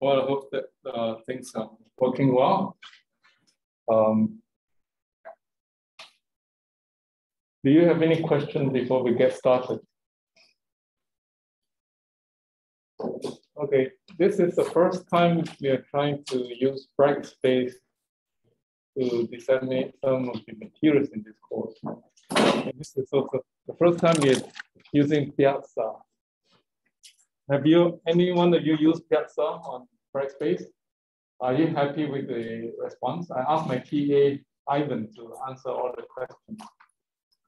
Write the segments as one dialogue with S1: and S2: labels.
S1: Well, I hope that uh, things are working well. Um, do you have any questions before we get started? Okay, this is the first time we are trying to use Brightspace to disseminate some of the materials in this course. And this is also the first time we're using Piazza. Have you, anyone of you used Piazza on Brightspace? Are you happy with the response? I asked my TA, Ivan, to answer all the questions.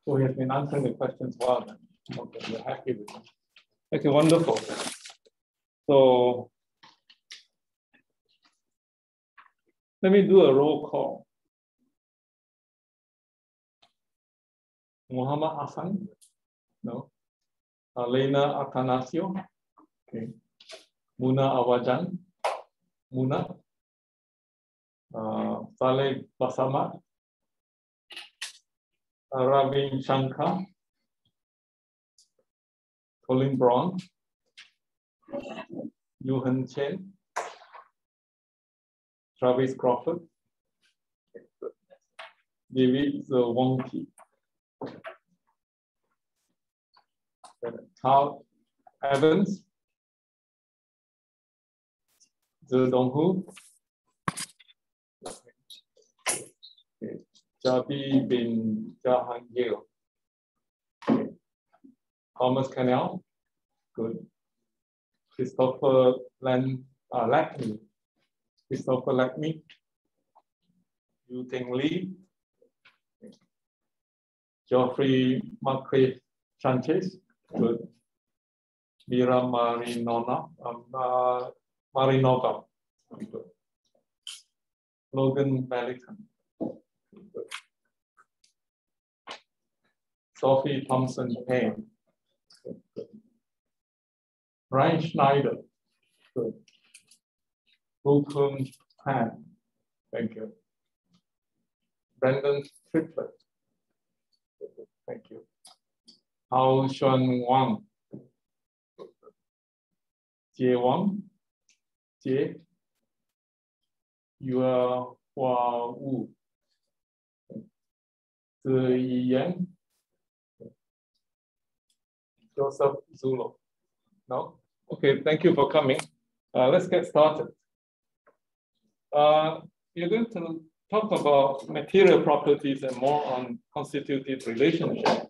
S1: So he has been answering the questions well. Then. Okay, we're happy with them. Okay, wonderful. So let me do a roll call. Muhammad Hassan? No. Elena Atanasio? Okay. Muna Awajan? Muna? Uh? Uh, Ravin Shankar? Colin Brown? Yuhan Chen? Travis Crawford? David Wonky. Carl Evans, Zedonghu, okay. Jabi bin Jahangir, okay. Thomas Canal, good. Christopher Lan, uh, Lackney, Christopher Lackney, Yu Teng Lee, Geoffrey Marquez Sanchez, good. Mira Marinona, um, uh, Marinova. Logan good. Sophie Thompson Payne. Brian Schneider. Wilton Han, thank you. Brendan Triplett, Thank you. Hao Xuan Wang. Jie Wang. Jie. Yue Hua. Zi Yan. Joseph Zulo. No? Okay, thank you for coming. Uh, let's get started. Uh, we're going to talk about material properties and more on constitutive relationship,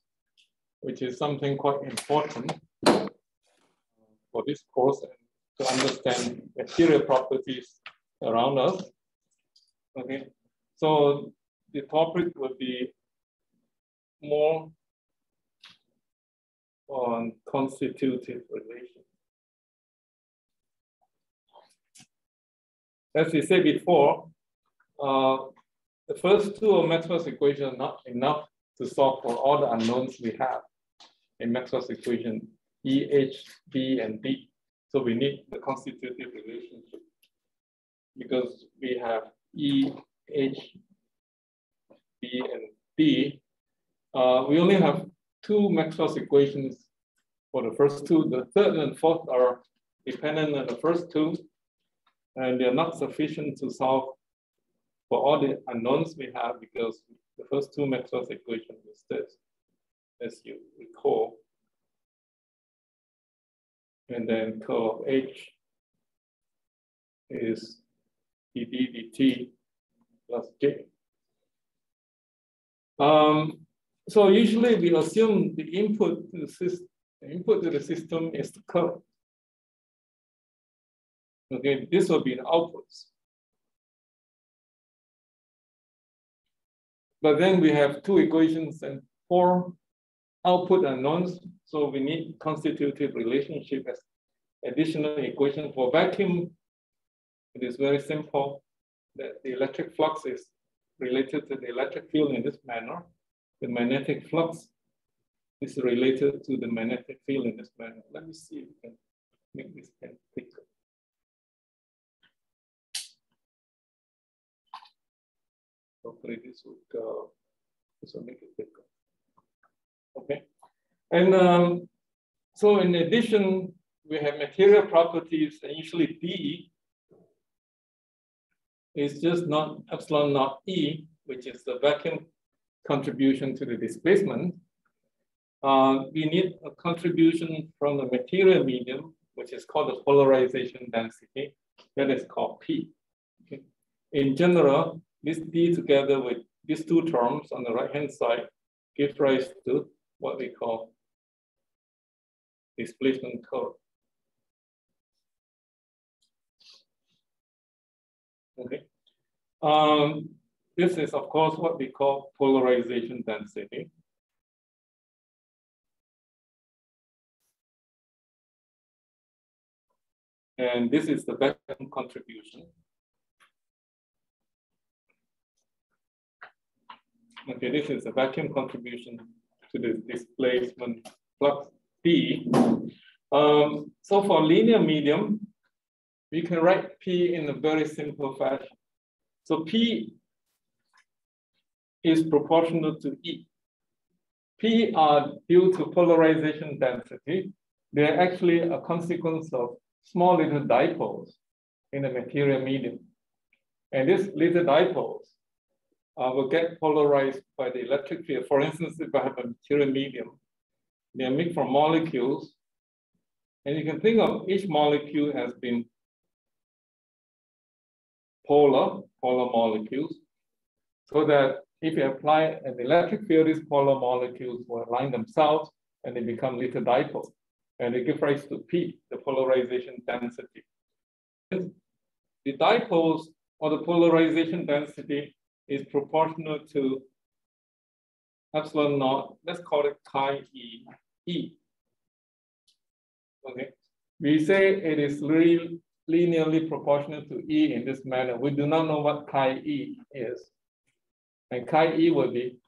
S1: which is something quite important for this course to understand material properties around us. Okay, so the topic would be more on constitutive relations. As we said before, uh, the first two of Maxwell's equation are not enough to solve for all the unknowns we have in Maxwell's equation, E, H, B, and D. So we need the constitutive relationship because we have E, H, B, and D. Uh, we only have two Maxwell's equations for the first two. The third and fourth are dependent on the first two, and they're not sufficient to solve for all the unknowns we have, because the first two Maxwell's equations is this, as you recall. And then curl of H is dd dt plus J. Um, so usually we assume the input to the system, input to the system is the current. Okay, this will be the outputs. But then we have two equations and four output unknowns. So we need constitutive relationship as additional equation for vacuum. It is very simple that the electric flux is related to the electric field in this manner. The magnetic flux is related to the magnetic field in this manner. Let me see if we can make this pen thicker. Hopefully this would, uh, this will make it bigger. Okay. And um, so in addition, we have material properties and usually D is just not epsilon naught E, which is the vacuum contribution to the displacement. Uh, we need a contribution from the material medium, which is called the polarization density, that is called P. Okay. In general, this D together with these two terms on the right-hand side give rise to what we call displacement curve. Okay. Um, this is, of course, what we call polarization density. And this is the vacuum contribution. Okay, this is the vacuum contribution to the displacement flux Um, so for linear medium, we can write P in a very simple fashion. So P is proportional to E. P are due to polarization density. They're actually a consequence of small little dipoles in the material medium. And these little dipoles uh, will get polarized by the electric field. For instance, if I have a material medium, they are made from molecules. And you can think of each molecule has been polar, polar molecules, so that if you apply an electric field, these polar molecules will align themselves and they become little dipoles. And they give rise to P, the polarization density. The dipoles or the polarization density is proportional to epsilon naught, let's call it chi E, E. Okay, we say it is really linearly proportional to E in this manner. We do not know what chi E is. And chi E will be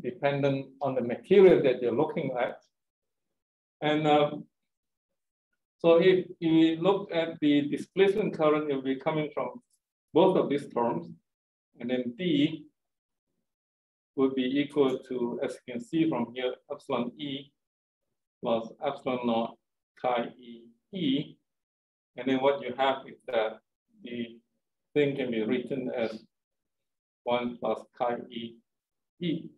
S1: dependent on the material that you're looking at. And um, so if you look at the displacement current, it will be coming from both of these terms. And then D would be equal to, as you can see from here, epsilon E plus epsilon naught chi E E. And then what you have is that the thing can be written as 1 plus chi E E.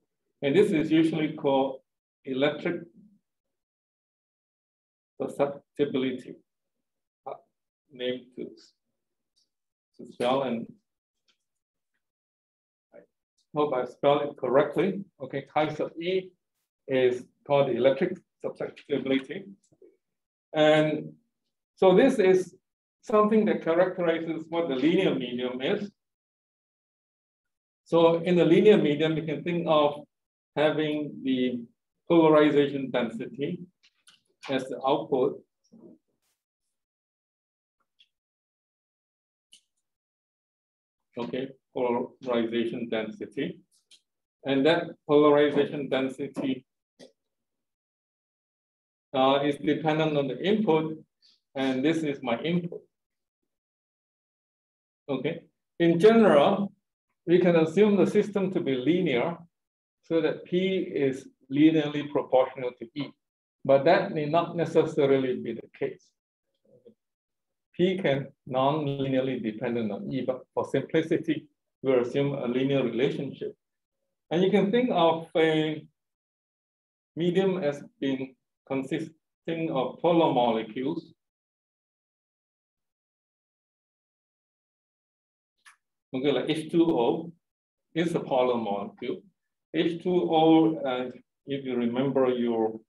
S1: And this is usually called electric susceptibility, uh, named to, to spell and hope I spell it correctly. Okay, chi sub E is called the electric susceptibility. And so this is something that characterizes what the linear medium is. So in the linear medium, you can think of having the polarization density as the output. Okay, polarization density. And that polarization density uh, is dependent on the input, and this is my input. Okay, in general, we can assume the system to be linear so that P is linearly proportional to E, but that may not necessarily be the case. P can non-linearly dependent on E, but for simplicity, we'll assume a linear relationship. And you can think of a medium as being consisting of polar molecules. Okay, like H2O is a polar molecule. H2O, uh, if you remember your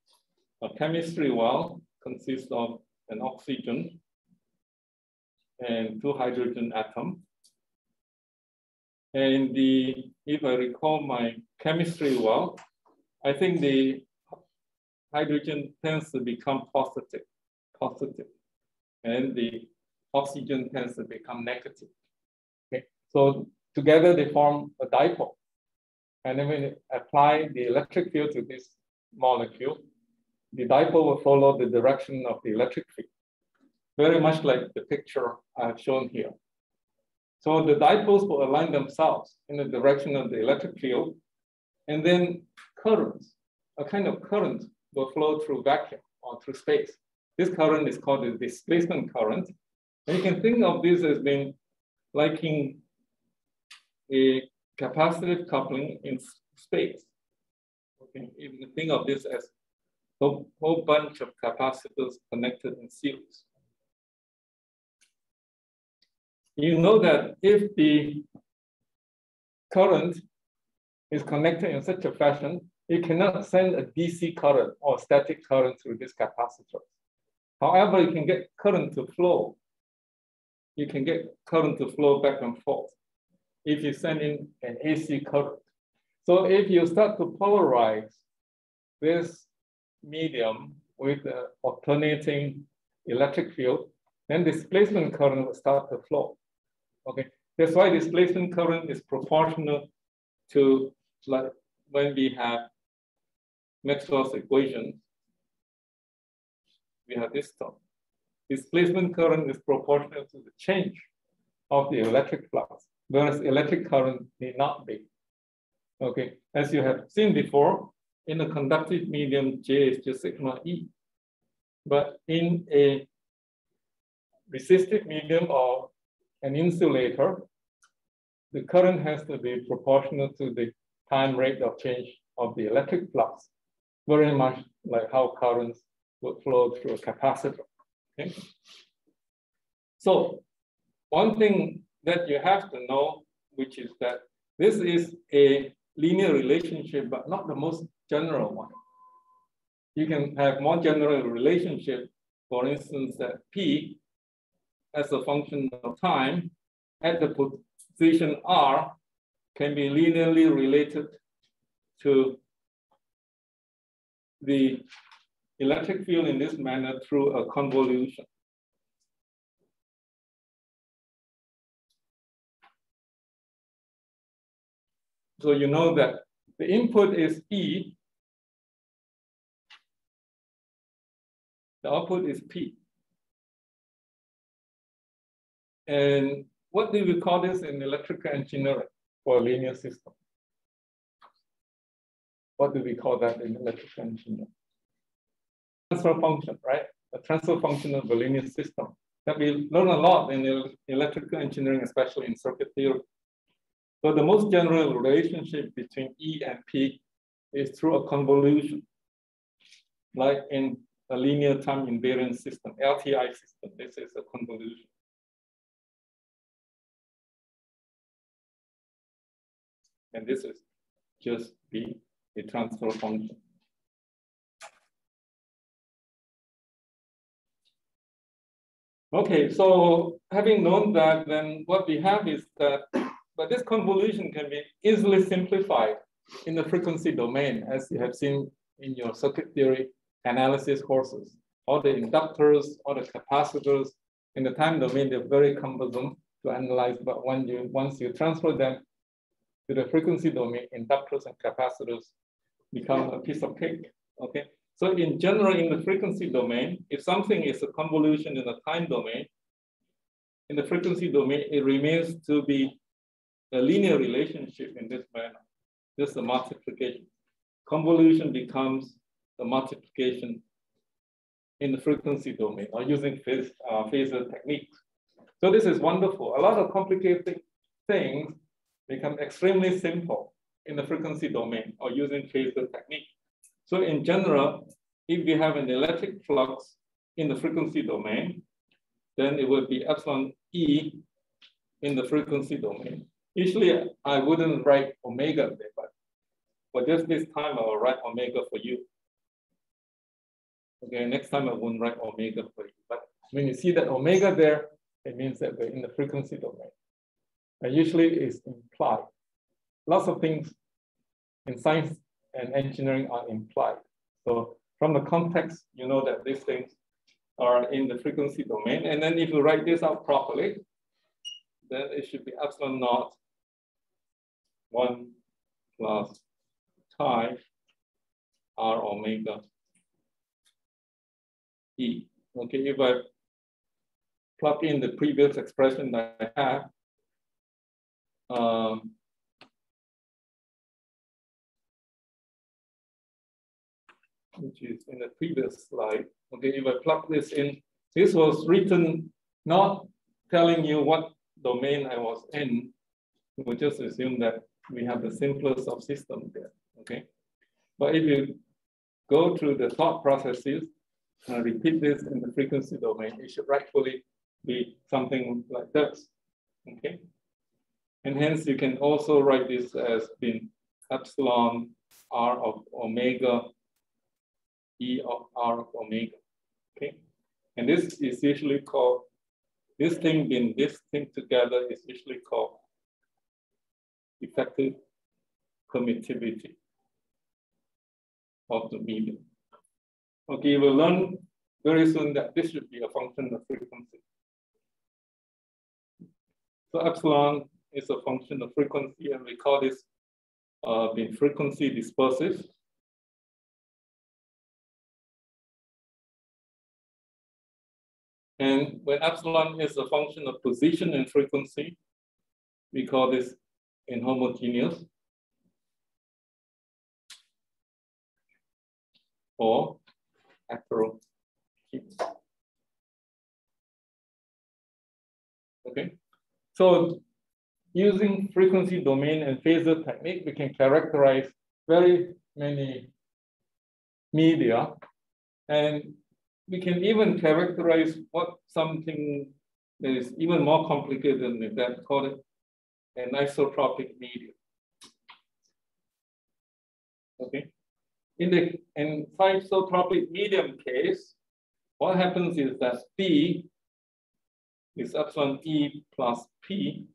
S1: uh, chemistry well, consists of an oxygen and two hydrogen atoms. And the, if I recall my chemistry well, I think the hydrogen tends to become positive, positive, and the oxygen tends to become negative. Okay, so together they form a dipole. And then when you apply the electric field to this molecule, the dipole will follow the direction of the electric field, very much like the picture I've shown here. So the dipoles will align themselves in the direction of the electric field, and then currents, a kind of current will flow through vacuum or through space. This current is called the displacement current. And you can think of this as being liking a capacitive coupling in space. Okay, you can think of this as a whole bunch of capacitors connected in series. You know that if the current is connected in such a fashion, you cannot send a DC current or static current through this capacitor. However, you can get current to flow. You can get current to flow back and forth if you send in an AC current. So if you start to polarize this medium with an alternating electric field, then displacement current will start to flow. Okay, that's why displacement current is proportional to like when we have Maxwell's equation, we have this term. Displacement current is proportional to the change of the electric flux, whereas electric current may not be. Okay, as you have seen before, in a conductive medium, J is just sigma E. But in a resistive medium or an insulator, the current has to be proportional to the time rate of change of the electric flux, very much like how currents would flow through a capacitor. Okay? So one thing that you have to know, which is that this is a linear relationship, but not the most general one. You can have more general relationship, for instance, that P as a function of time at the position R can be linearly related to the electric field in this manner through a convolution. So you know that the input is E, the output is P. And what do we call this in electrical engineering for a linear system? What do we call that in electrical engineering? Transfer function, right? A transfer function of a linear system. That we learn a lot in electrical engineering, especially in circuit theory. So the most general relationship between E and P is through a convolution, like in a linear time invariant system, LTI system. This is a convolution. And this is just be a transfer function. Okay, so having known that, then what we have is that but this convolution can be easily simplified in the frequency domain, as you have seen in your circuit theory analysis courses. All the inductors, all the capacitors in the time domain, they're very cumbersome to analyze, but when you once you transfer them to the frequency domain, inductors and capacitors become a piece of cake. Okay. So in general, in the frequency domain, if something is a convolution in the time domain, in the frequency domain, it remains to be a linear relationship in this manner. This is a multiplication. Convolution becomes the multiplication in the frequency domain or using phase, uh, phasor techniques. So this is wonderful. A lot of complicated things become extremely simple in the frequency domain or using phasor technique. So in general, if we have an electric flux in the frequency domain, then it would be epsilon E in the frequency domain. Usually I wouldn't write omega there, but for just this time, I will write omega for you. Okay, next time I won't write omega for you. But when you see that omega there, it means that we're in the frequency domain. And usually it's implied. Lots of things in science and engineering are implied. So from the context, you know that these things are in the frequency domain. And then if you write this out properly, then it should be epsilon naught 1 plus chi r omega e. Okay, if I plug in the previous expression that I have, um, which is in the previous slide. Okay, if I plug this in, this was written not telling you what domain I was in, we'll just assume that we have the simplest of systems there, okay? But if you go through the thought processes, and repeat this in the frequency domain, it should rightfully be something like this, okay? And hence you can also write this as being epsilon r of omega e of r of omega, okay? And this is usually called, this thing being this thing together is usually called effective permittivity of the medium. Okay, we'll learn very soon that this should be a function of frequency. So epsilon is a function of frequency, and we call this uh, being frequency dispersive. And when epsilon is a function of position and frequency, we call this inhomogeneous or heterogeneous. Okay, so using frequency domain and phasor technique, we can characterize very many media and we can even characterize what something that is even more complicated than that, called it anisotropic medium. Okay. In the in isotropic medium case, what happens is that P is epsilon E plus P,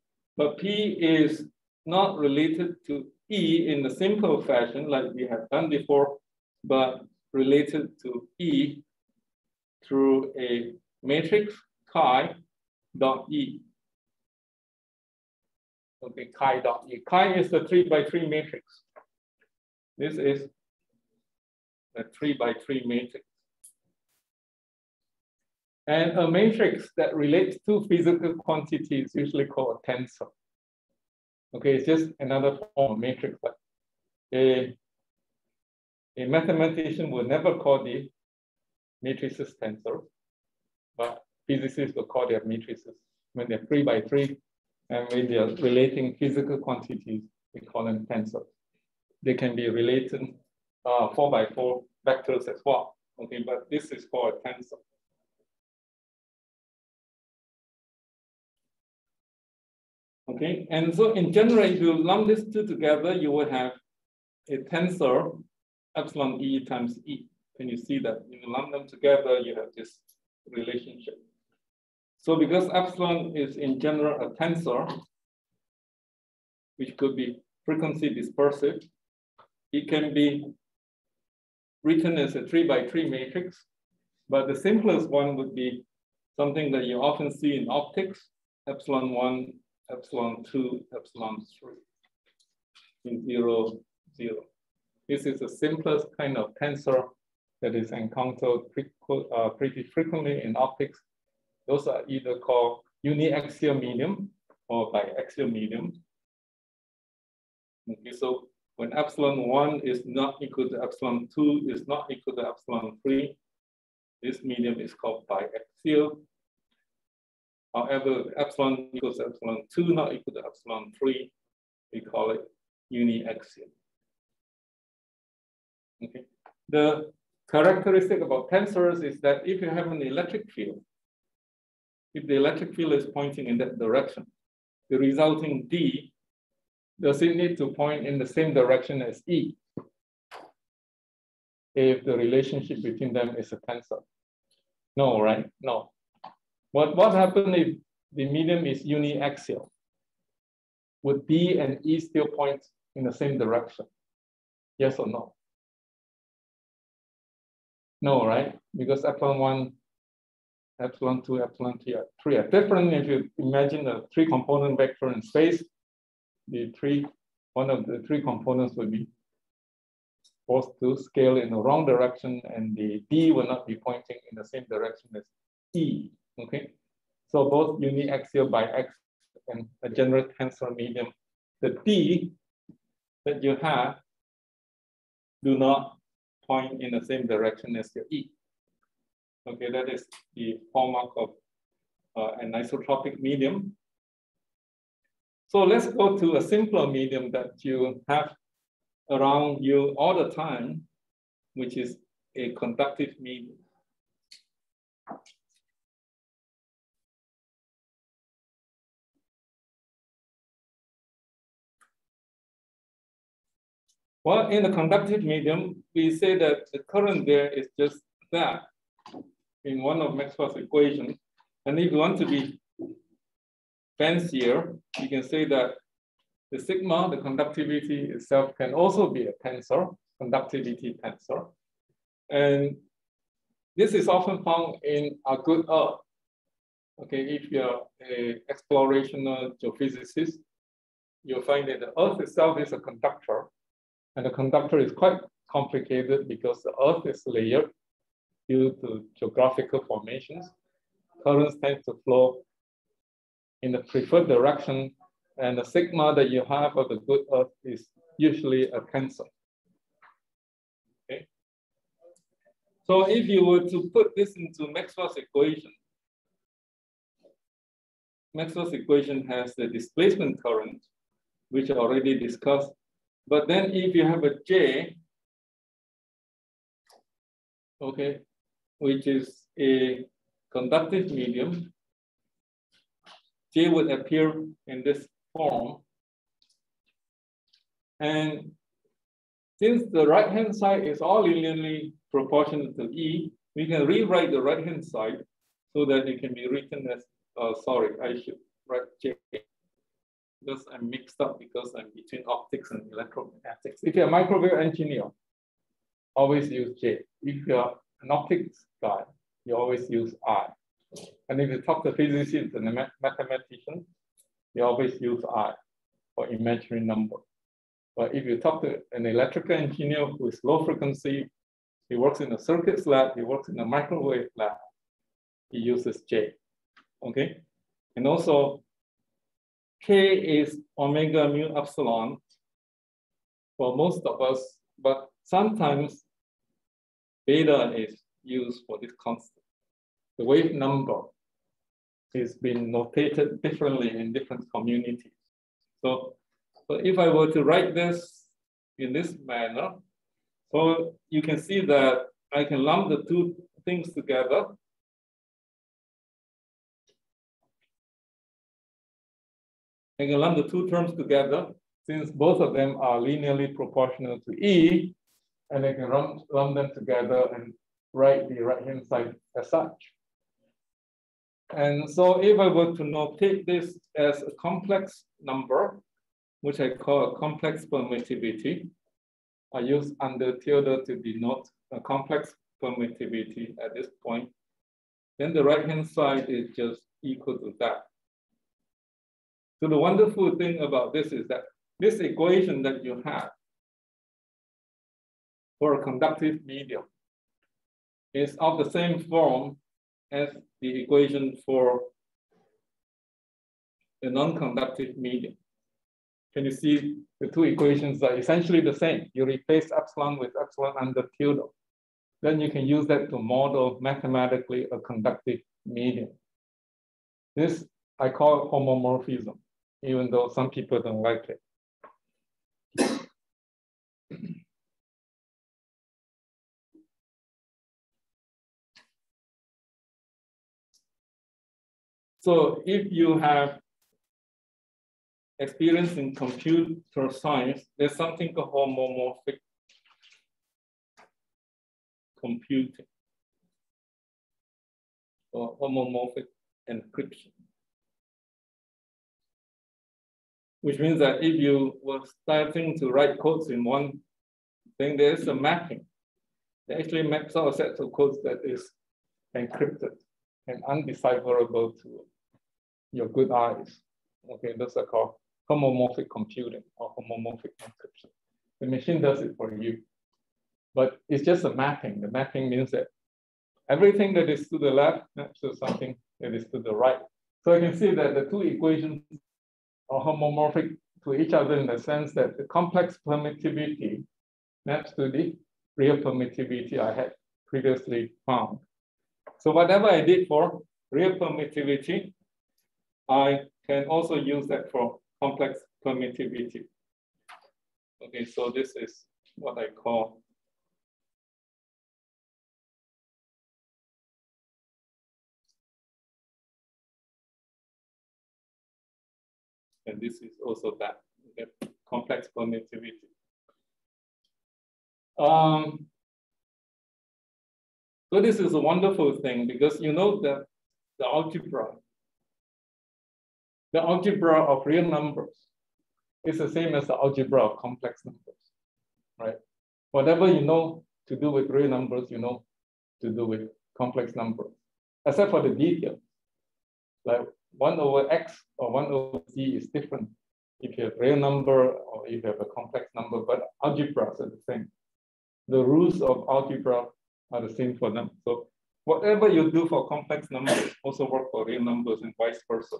S1: but P is not related to E in the simple fashion like we have done before, but related to E through a matrix chi dot E. Okay, chi dot E. Chi is the three by three matrix. This is a three by three matrix. And a matrix that relates to physical quantities usually called a tensor. Okay, it's just another form of matrix, but a, a mathematician will never call the matrices tensors, but physicists will call their matrices when they're three by three, and when they're relating physical quantities, we call them tensors. They can be related uh, four by four vectors as well. Okay, but this is called a tensor. Okay, and so in general, if you lump these two together, you will have a tensor epsilon e times e. Can you see that? If you lump them together, you have this relationship. So because epsilon is in general a tensor, which could be frequency dispersive, it can be written as a three by three matrix, but the simplest one would be something that you often see in optics, epsilon one, epsilon two, epsilon three, in zero, zero. This is the simplest kind of tensor that is encountered uh, pretty frequently in optics. Those are either called uniaxial medium or biaxial medium. Okay, so when epsilon one is not equal to epsilon two is not equal to epsilon three, this medium is called biaxial. However, epsilon equals epsilon two, not equal to epsilon three, we call it uniaxial. Okay. The characteristic about tensors is that if you have an electric field, if the electric field is pointing in that direction, the resulting D, does it need to point in the same direction as E? If the relationship between them is a tensor. No, right? No. What, what happens if the medium is uniaxial? Would D and E still point in the same direction? Yes or no? No, right? Because epsilon one epsilon 2, epsilon 3 are different. If you imagine a three component vector in space, the three, one of the three components will be forced to scale in the wrong direction and the D will not be pointing in the same direction as E, okay? So both uniaxial biaxial and a general tensor medium, the D that you have do not point in the same direction as your E. Okay, that is the hallmark of uh, anisotropic medium. So let's go to a simpler medium that you have around you all the time, which is a conductive medium. Well, in the conductive medium, we say that the current there is just that in one of Maxwell's equations. And if you want to be fancier, you can say that the sigma, the conductivity itself can also be a tensor, conductivity tensor. And this is often found in a good Earth. Okay, if you're an explorational geophysicist, you'll find that the Earth itself is a conductor and the conductor is quite complicated because the earth is layered due to geographical formations. Currents tend to flow in the preferred direction and the sigma that you have of the good earth is usually a tensor. Okay. So if you were to put this into Maxwell's equation, Maxwell's equation has the displacement current, which I already discussed but then if you have a J, okay, which is a conductive medium, J would appear in this form. And since the right-hand side is all linearly proportional to E, we can rewrite the right-hand side so that it can be written as, uh, sorry, I should write J because I'm mixed up because I'm between optics and electromagnetics. If you're a microwave engineer, always use J. If you're an optics guy, you always use I. And if you talk to physicists and mathematicians, you always use I for imaginary number. But if you talk to an electrical engineer who is low frequency, he works in a circuits lab, he works in a microwave lab, he uses J, okay? And also K is omega mu epsilon for most of us, but sometimes beta is used for this constant. The wave number is being notated differently in different communities. So, so if I were to write this in this manner, so you can see that I can lump the two things together I can lump the two terms together since both of them are linearly proportional to E, and I can lump, lump them together and write the right-hand side as such. And so if I were to notate this as a complex number, which I call a complex permittivity, I use under tilde to denote a complex permittivity at this point, then the right-hand side is just equal to that. So the wonderful thing about this is that this equation that you have for a conductive medium is of the same form as the equation for a non-conductive medium. Can you see the two equations are essentially the same? You replace epsilon with epsilon under tilde. Then you can use that to model mathematically a conductive medium. This I call homomorphism even though some people don't like it. So if you have experience in computer science, there's something called homomorphic computing or homomorphic encryption which means that if you were starting to write codes in one thing, there's a mapping. It actually maps out a set of codes that is encrypted and undecipherable to your good eyes. Okay, those are called homomorphic computing or homomorphic encryption. The machine does it for you, but it's just a mapping. The mapping means that everything that is to the left maps to something that is to the right. So you can see that the two equations or homomorphic to each other in the sense that the complex permittivity maps to the real permittivity I had previously found. So whatever I did for real permittivity, I can also use that for complex permittivity. Okay, so this is what I call and this is also that complex permittivity. Um, so this is a wonderful thing because you know that the algebra, the algebra of real numbers is the same as the algebra of complex numbers, right? Whatever you know to do with real numbers, you know to do with complex numbers, except for the details. Like one over x or one over z is different if you have real number or if you have a complex number, but algebras are the same. The rules of algebra are the same for them. So whatever you do for complex numbers also work for real numbers and vice versa.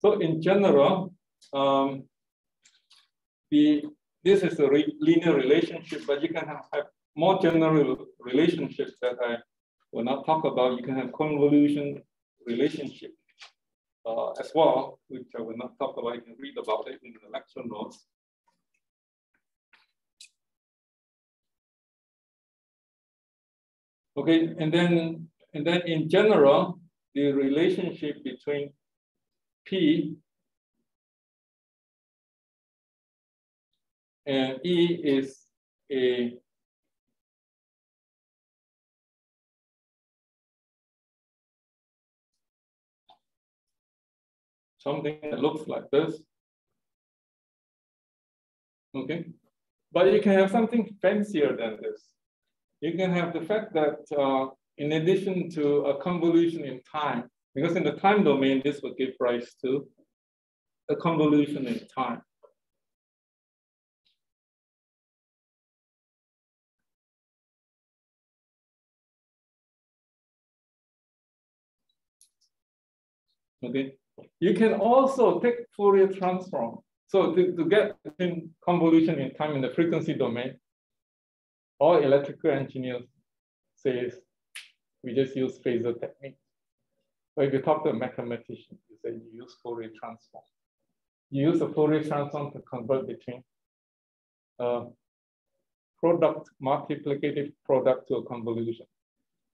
S1: So in general, um, the this is a re linear relationship, but you can have, have more general relationships that I will not talk about. You can have convolution relationship uh, as well, which I will not talk about. You can read about it in the lecture notes. Okay, and then and then in general, the relationship between P and E is a something that looks like this. Okay, but you can have something fancier than this you can have the fact that uh, in addition to a convolution in time, because in the time domain, this would give rise to a convolution in time. Okay, you can also take Fourier transform. So to, to get convolution in time in the frequency domain, all electrical engineers says we just use phasor technique. But if you talk to a mathematician, you say you use Fourier transform. You use the Fourier transform to convert between a product, multiplicative product to a convolution.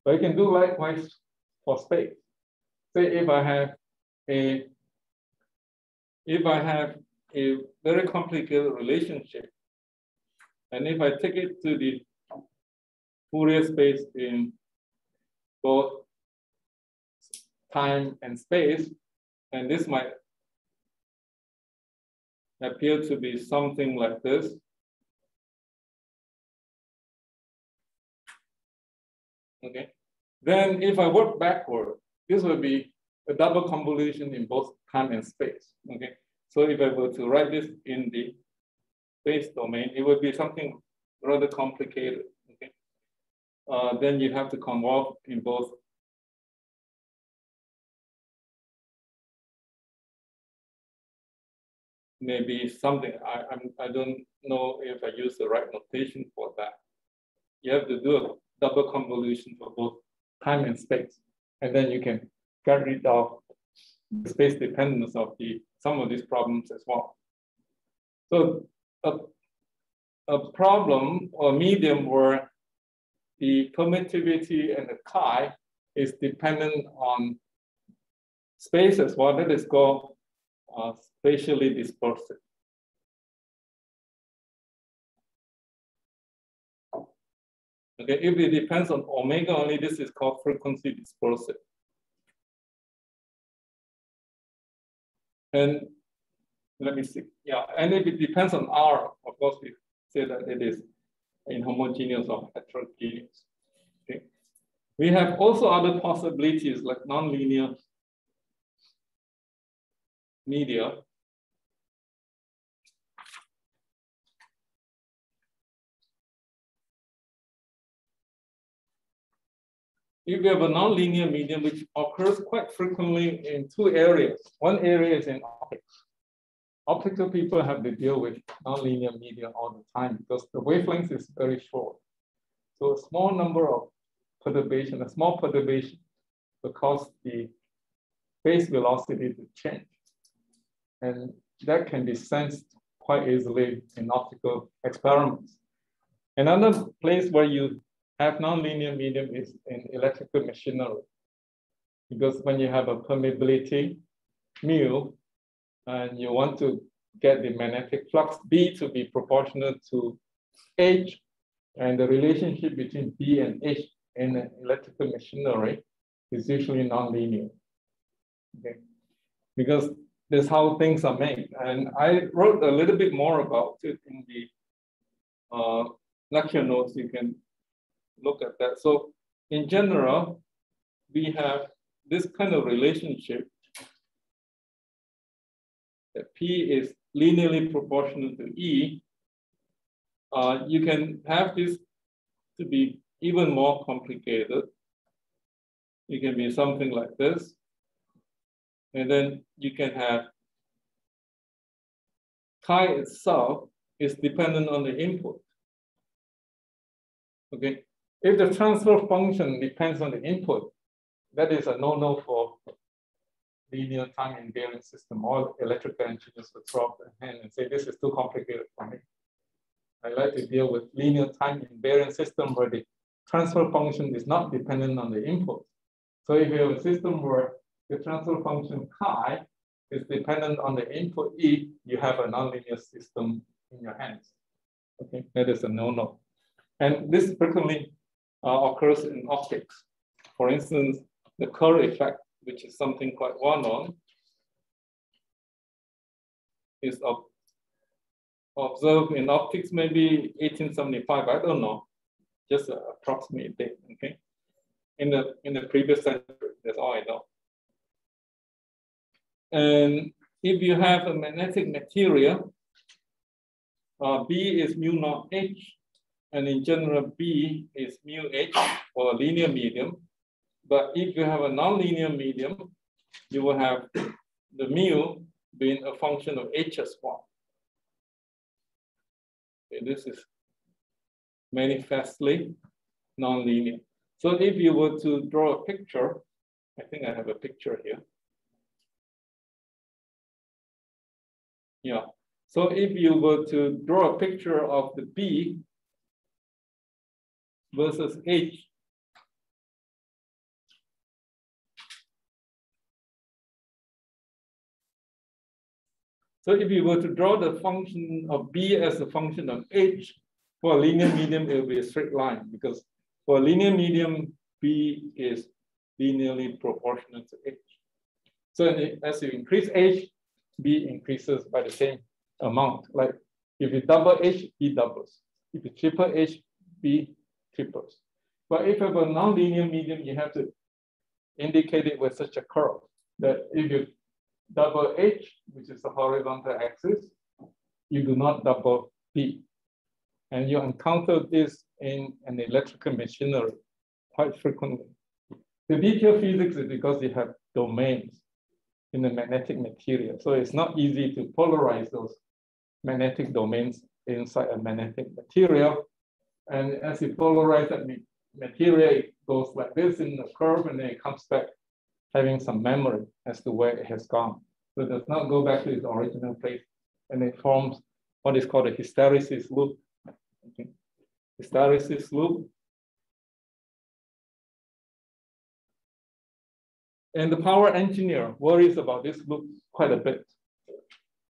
S1: But you can do likewise for space. Say if I have a if I have a very complicated relationship, and if I take it to the Fourier space in both time and space, and this might appear to be something like this. Okay, then if I work backward, this will be a double convolution in both time and space. Okay, so if I were to write this in the space domain, it would be something rather complicated uh, then you have to convolve in both maybe something, I, I'm, I don't know if I use the right notation for that. You have to do a double convolution for both time and space. And then you can get rid of the space dependence of the some of these problems as well. So a, a problem or medium where the permittivity and the chi is dependent on space as well. That is called uh, spatially dispersive. Okay, if it depends on omega only, this is called frequency dispersive. And let me see. Yeah, and if it depends on R, of course, we say that it is inhomogeneous or heterogeneous. Okay. We have also other possibilities like nonlinear media. If you have a nonlinear medium, which occurs quite frequently in two areas. One area is in optics optical people have to deal with nonlinear media all the time because the wavelength is very short. So a small number of perturbation, a small perturbation will cause the phase velocity to change. And that can be sensed quite easily in optical experiments. Another place where you have nonlinear medium is in electrical machinery. Because when you have a permeability mu, and you want to get the magnetic flux B to be proportional to H, and the relationship between B and H in electrical machinery is usually nonlinear. Okay, because that's how things are made. And I wrote a little bit more about it in the uh, lecture notes. You can look at that. So in general, we have this kind of relationship that P is linearly proportional to E. Uh, you can have this to be even more complicated. It can be something like this. And then you can have chi itself is dependent on the input. Okay, if the transfer function depends on the input, that is a no-no for linear time invariant system. All electrical engineers would throw up their hand and say, this is too complicated for me. I like to deal with linear time invariant system where the transfer function is not dependent on the input. So if you have a system where the transfer function chi is dependent on the input E, you have a nonlinear system in your hands. Okay, that is a no-no. And this frequently occurs in optics. For instance, the Kerr effect, which is something quite well known, is of, observed in optics maybe 1875, I don't know, just an approximate date, okay? In the, in the previous century, that's all I know. And if you have a magnetic material, uh, B is mu naught H, and in general, B is mu H for a linear medium. But if you have a nonlinear medium, you will have the mu being a function of H as well. Okay, this is manifestly nonlinear. So if you were to draw a picture, I think I have a picture here. Yeah. So if you were to draw a picture of the B versus H, So if you were to draw the function of B as a function of H, for a linear medium, it will be a straight line because for a linear medium, B is linearly proportional to H. So as you increase H, B increases by the same amount. Like if you double H, B doubles. If you triple H, B triples. But if you have a nonlinear medium, you have to indicate it with such a curve that if you double H, which is the horizontal axis, you do not double B. And you encounter this in an electrical machinery quite frequently. The detail physics is because you have domains in the magnetic material. So it's not easy to polarize those magnetic domains inside a magnetic material. And as you polarize that material, it goes like this in the curve and then it comes back having some memory as to where it has gone. So it does not go back to its original place and it forms what is called a hysteresis loop. Okay. Hysteresis loop And the power engineer worries about this loop quite a bit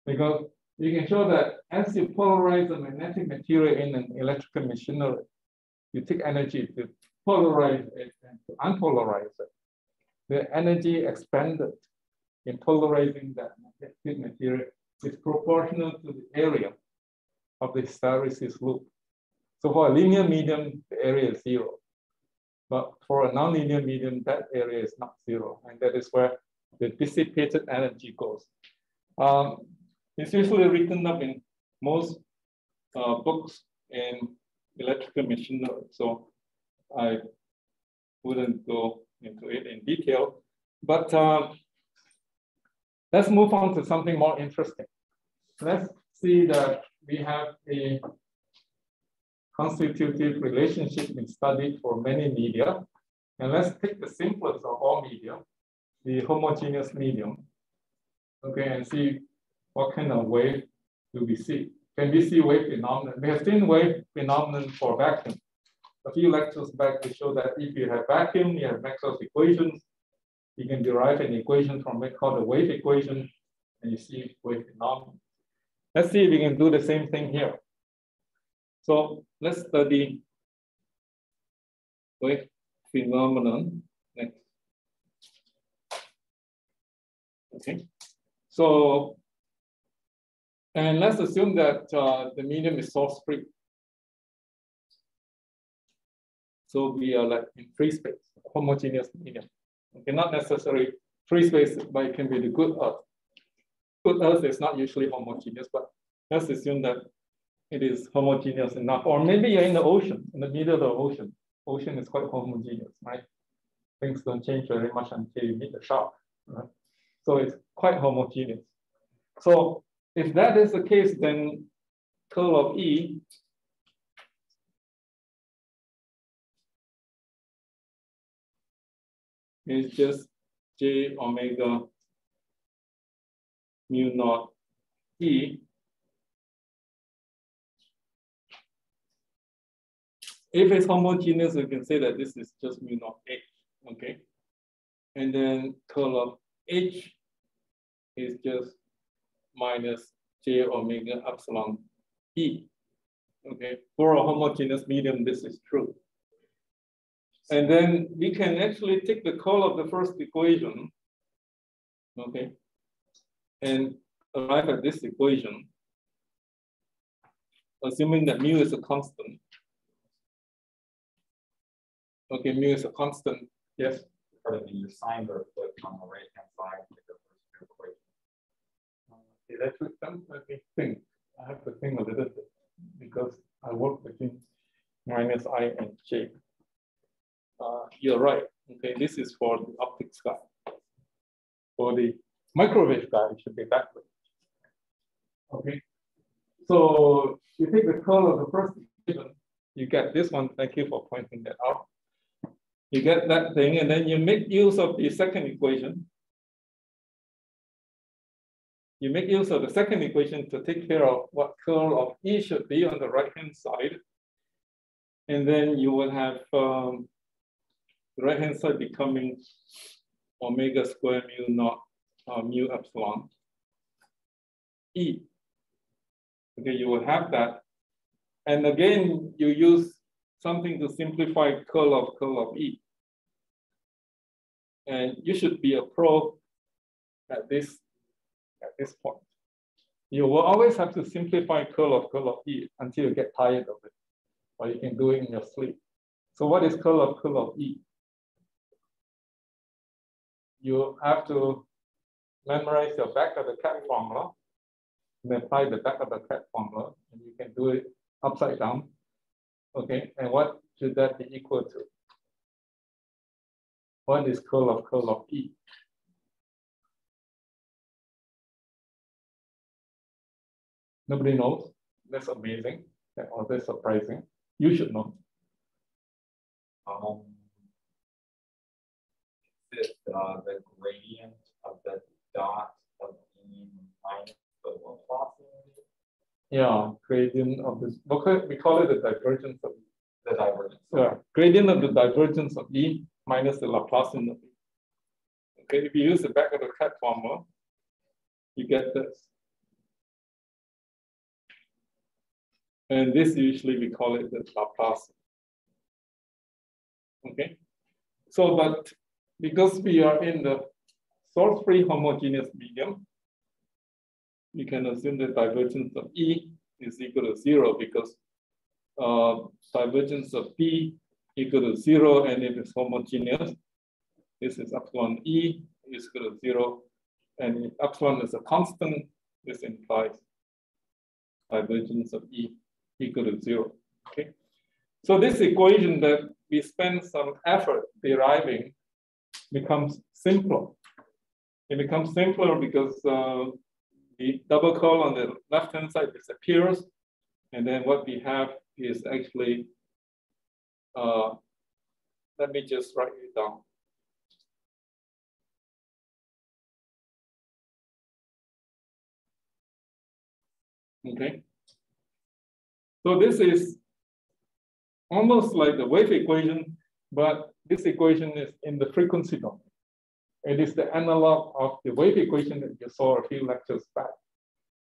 S1: because you can show that as you polarize a magnetic material in an electrical machinery, you take energy to polarize it and to unpolarize it. The energy expended in polarizing that magnetic material is proportional to the area of the hysteresis loop. So for a linear medium, the area is zero. But for a nonlinear medium, that area is not zero. And that is where the dissipated energy goes. Um, it's usually written up in most uh, books in electrical machinery. So I wouldn't go into it in detail. But um, let's move on to something more interesting. Let's see that we have a constitutive relationship been studied for many media. And let's take the simplest of all media, the homogeneous medium. Okay, and see what kind of wave do we see? Can we see wave phenomenon? We have seen wave phenomenon for vacuum. A few lectures back, we showed that if you have vacuum, you have Maxwell's equations, you can derive an equation from it called the wave equation, and you see wave phenomenon. Let's see if we can do the same thing here. So let's study wave phenomenon next. Okay, so and let's assume that uh, the medium is source free. So we are like in free space, homogeneous medium. Okay, not necessarily free space, but it can be the good earth. Good earth is not usually homogeneous, but let's assume that it is homogeneous enough. Or maybe you're in the ocean, in the middle of the ocean. Ocean is quite homogeneous, right? Things don't change very much until you meet the shark. Right? So it's quite homogeneous. So if that is the case, then curl of E is just j omega mu naught E. If it's homogeneous, we can say that this is just mu naught H, okay? And then curl of H is just minus j omega epsilon E. Okay, for a homogeneous medium, this is true. And then we can actually take the curl of the first equation, okay, and arrive at this equation, assuming that mu is a constant. Okay, mu is a constant. Yes.
S2: Part of the sign or on the right hand side of the first equation.
S1: Okay, that's let me think. I have to think a little bit because I work between minus i and j. Uh, you're right. Okay, this is for the optics guy. For the microwave guy, it should be backward. Okay, so you take the curl of the first equation, you get this one. Thank you for pointing that out. You get that thing, and then you make use of the second equation. You make use of the second equation to take care of what curl of E should be on the right-hand side. And then you will have um, the right-hand side becoming omega square mu naught uh, mu epsilon E. Okay, you will have that. And again, you use something to simplify curl of curl of E. And you should be a pro at this, this point. You will always have to simplify curl of curl of E until you get tired of it, or you can do it in your sleep. So what is curl of curl of E? You have to memorize your back of the cab formula and apply the back of the cab formula, and you can do it upside down. Okay, and what should that be equal to? What is curl of curl of E? Nobody knows. That's amazing. Or that's surprising. You should know.
S2: Um, is uh, the gradient of the dot of E minus the Laplacian?
S1: Yeah, gradient of this. We call it the divergence of
S2: the divergence.
S1: Yeah, gradient of the divergence of E minus the Laplacian of E. Okay, if you use the back of the cab formula, you get this. And this usually we call it the Laplace. Okay, so but because we are in the source-free homogeneous medium, you can assume the divergence of E is equal to zero because uh, divergence of P equal to zero, and if it's homogeneous, this is epsilon E is equal to zero, and if epsilon is a constant, this implies divergence of E equal to zero, okay? So this equation that we spend some effort deriving becomes simpler. It becomes simpler because uh, the double curl on the left-hand side disappears. And then what we have is actually, uh, let me just write it down. Okay. So this is almost like the wave equation, but this equation is in the frequency domain. It is the analog of the wave equation that you saw a few lectures back.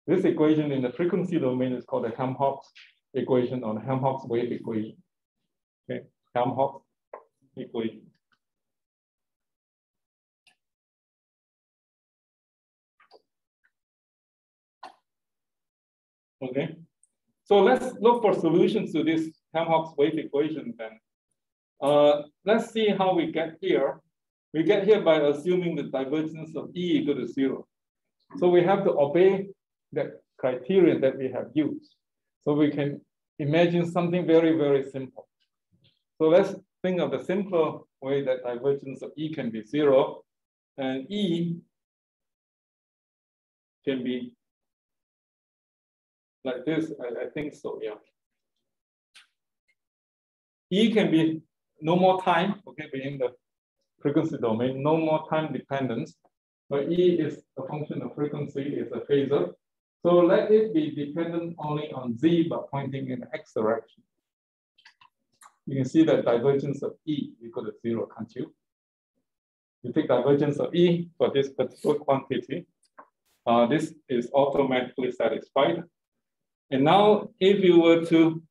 S1: This equation in the frequency domain is called the Helmholtz equation or the Helmholtz wave equation. Okay, Helmholtz equation. Okay, so let's look for solutions to this Helmholtz wave equation then. Uh, let's see how we get here. We get here by assuming the divergence of E equal to zero. So we have to obey that criterion that we have used. So we can imagine something very, very simple. So let's think of the simpler way that divergence of E can be zero and E can be like this, I, I think so, yeah. E can be no more time, okay, being the frequency domain, no more time dependence. But E is a function of frequency, is a phasor. So let it be dependent only on Z, but pointing in the X direction. You can see that divergence of E equal to zero, can't you? You take divergence of E for this particular quantity. Uh, this is automatically satisfied. And now if you were to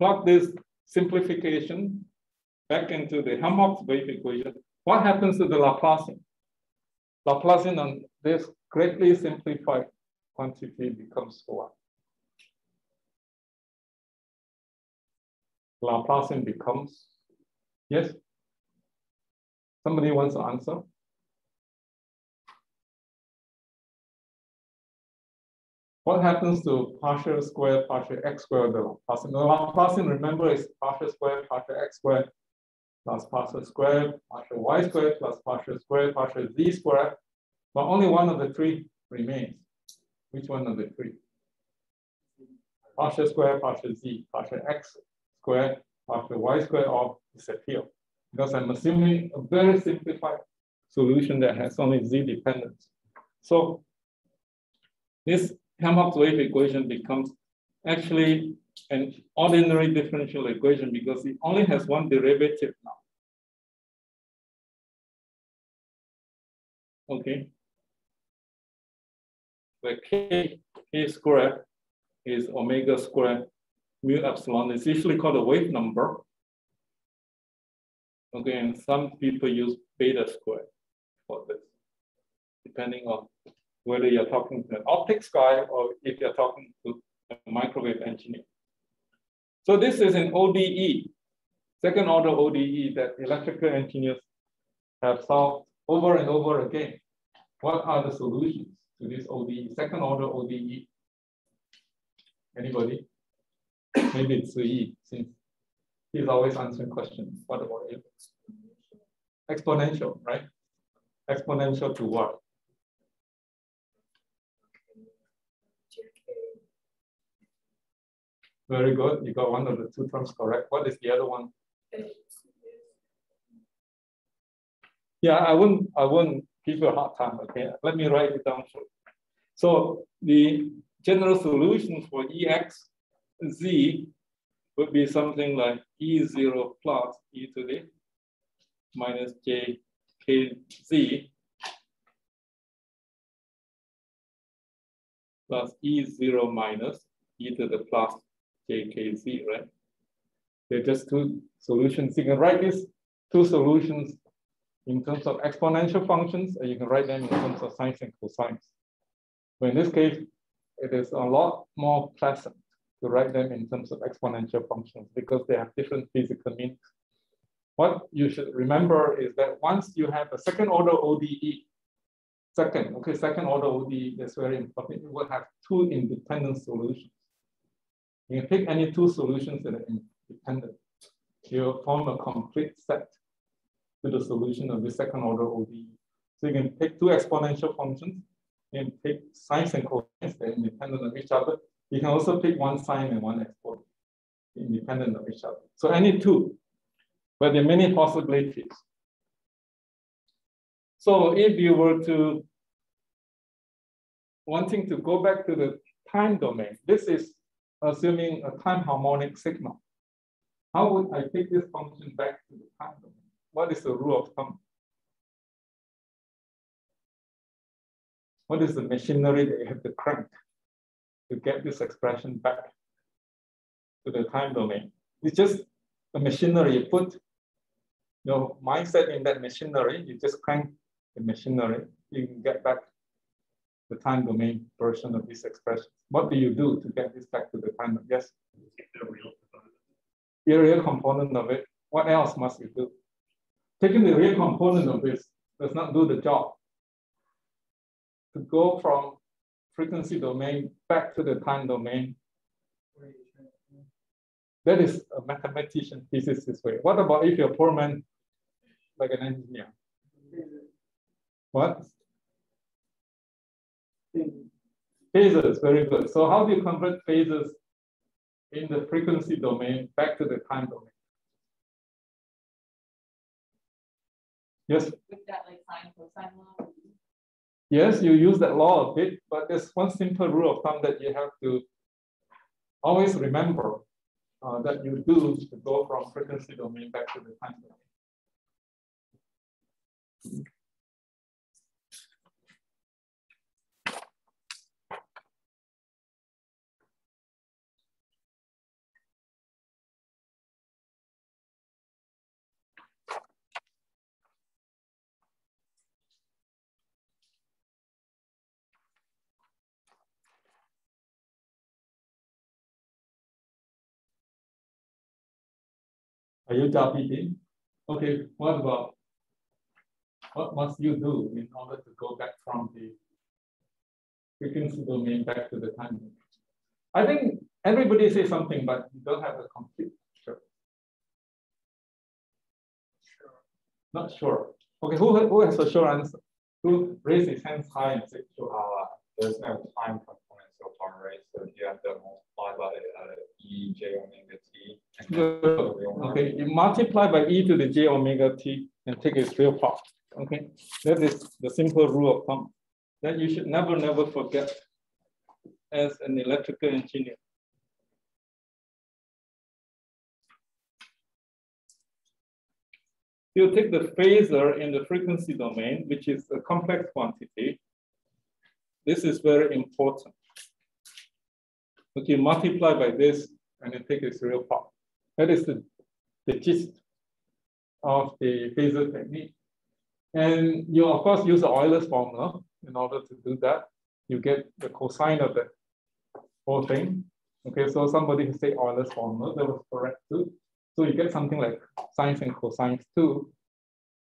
S1: plug this simplification back into the Helmholtz wave equation, what happens to the Laplacian? Laplacian on this greatly simplified quantity becomes what? Laplacian becomes, yes? Somebody wants to answer? What happens to partial square, partial x squared, the Laplacian? The remember, is partial square, partial x squared, plus partial square, partial y squared, plus partial square, partial z squared. But only one of the three remains. Which one of the three? Partial square, partial z, partial x squared, partial y squared all disappear. Because I'm assuming a very simplified solution that has only z dependence. So this Helmholtz wave equation becomes actually an ordinary differential equation because it only has one derivative now. Okay. The k, k squared is omega squared mu epsilon. It's usually called a wave number. Okay, and some people use beta squared for this, depending on whether you're talking to an optics guy or if you're talking to a microwave engineer. So this is an ODE, second order ODE that electrical engineers have solved over and over again. What are the solutions to this ODE, second order ODE? Anybody? Maybe it's E, since he's always answering questions. What about it? Exponential, right? Exponential to what? Very good. You got one of the two terms correct. What is the other one? Yeah, I wouldn't, I wouldn't give you a hard time, okay? Let me write it down for you. So the general solution for EX Z would be something like E0 plus E to the minus J K Z plus E0 minus E to the plus JKZ, right? They're just two solutions. You can write these two solutions in terms of exponential functions, you can write them in terms of sines and cosines. But in this case, it is a lot more pleasant to write them in terms of exponential functions because they have different physical meanings. What you should remember is that once you have a second order ODE, second, okay, second order ODE is very important. You will have two independent solutions. You can pick any two solutions that are independent. You'll form a complete set to the solution of the second order ODE. So you can pick two exponential functions and pick sines and cosines that are independent of each other. You can also pick one sine and one exponent independent of each other. So any two, but there are many possibilities. So if you were to wanting to go back to the time domain. This is assuming a time harmonic signal. How would I take this function back to the time domain? What is the rule of thumb? What is the machinery that you have to crank to get this expression back to the time domain? It's just the machinery. You put your mindset in that machinery, you just crank the machinery, you can get back the time domain version of this expression. What do you do to get this back to the time? Yes? The real component. The real component of it. What else must you do? Taking the real component of this does not do the job. To go from frequency domain back to the time domain, that is a mathematician physicist way. What about if you're a poor man, like an engineer? What? Phasors, very good. So how do you convert phasors in the frequency domain back to the time domain? Yes?
S3: With that like sine cosine law?
S1: Yes, you use that law a bit, but there's one simple rule of thumb that you have to always remember uh, that you do to go from frequency domain back to the time domain. Are you WPT? Okay, what about, what must you do in order to go back from the frequency domain back to the time domain? I think everybody says something, but you don't have a complete picture. Sure. Not sure. Okay, who, who has a sure answer? Who raised his hands high and said sure?
S2: Uh, there's no time component so far, right? So you have to multiply by uh, e j omega t.
S1: Okay, you multiply by e to the j omega t and take its real part. Okay, that is the simple rule of thumb that you should never, never forget as an electrical engineer. You take the phasor in the frequency domain, which is a complex quantity. This is very important. Okay, multiply by this and you take its real part. That is the, the gist of the phasor technique. And you, of course, use the Euler's formula in order to do that. You get the cosine of the whole thing. Okay, so somebody who say Euler's formula, that was correct too. So you get something like sines and cosines too.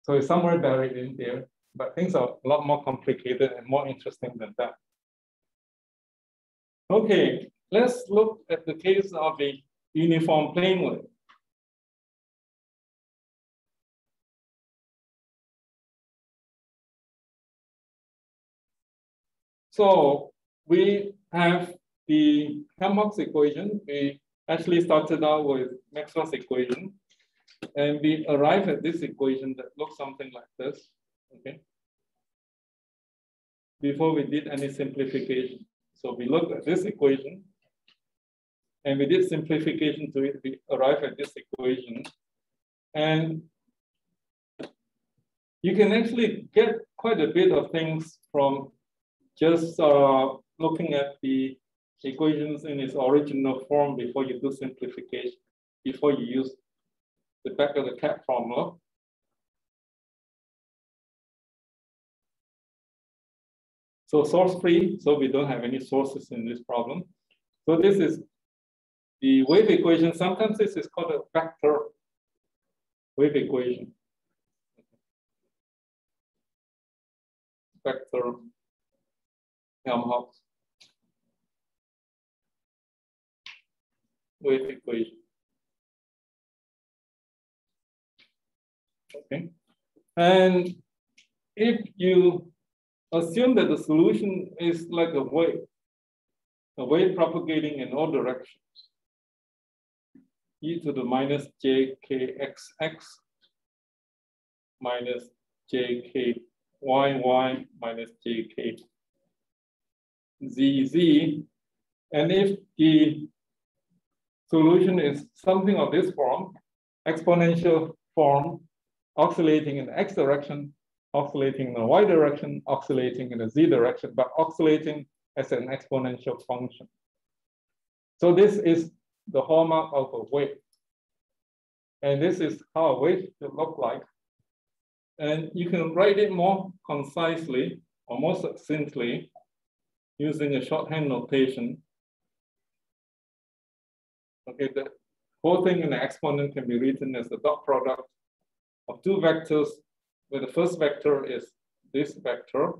S1: So it's somewhere buried in there, but things are a lot more complicated and more interesting than that. Okay, let's look at the case of a uniform plane wave. So we have the Helmholtz equation. We actually started out with Maxwell's equation, and we arrive at this equation that looks something like this, okay? Before we did any simplification. So we looked at this equation, and with this simplification to it, we arrive at this equation. And you can actually get quite a bit of things from just uh, looking at the equations in its original form before you do simplification, before you use the back of the cab formula. So source free, so we don't have any sources in this problem. So this is the wave equation. Sometimes this is called a vector wave equation. Vector Helmholtz wave equation. Okay. And if you assume that the solution is like a wave, a wave propagating in all directions, e to the minus jkxx minus jkyy minus jkzz. And if the solution is something of this form, exponential form, oscillating in the x direction, oscillating in the y direction, oscillating in the z direction, but oscillating as an exponential function. So this is the hallmark of a wave. And this is how a wave should look like. And you can write it more concisely or more succinctly using a shorthand notation. Okay, the whole thing in the exponent can be written as the dot product of two vectors, where the first vector is this vector.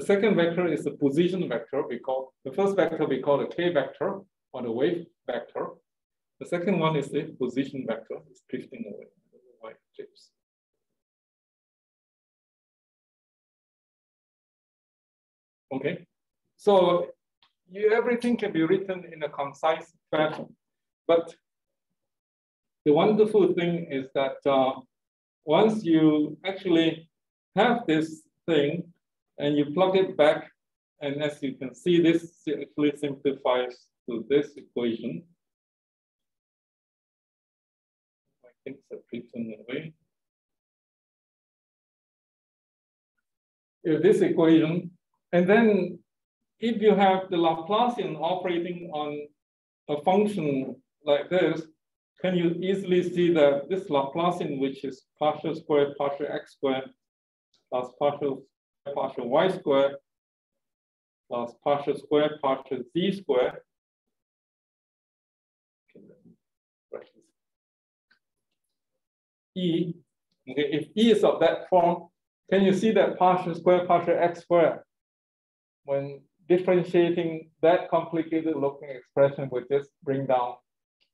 S1: The second vector is the position vector. We call the first vector we call the k vector or the wave vector. The second one is the position vector. It's drifting away. White chips. Okay, so you, everything can be written in a concise fashion. But the wonderful thing is that uh, once you actually have this thing and you plug it back, and as you can see, this actually simplifies to this equation. I think. This equation, and then if you have the Laplacian operating on a function like this, can you easily see that this Laplacian, which is partial squared, partial x squared, plus partial, partial y squared, plus partial squared, partial z squared. E, okay, if E is of that form, can you see that partial square, partial x square When differentiating that complicated looking expression would just bring down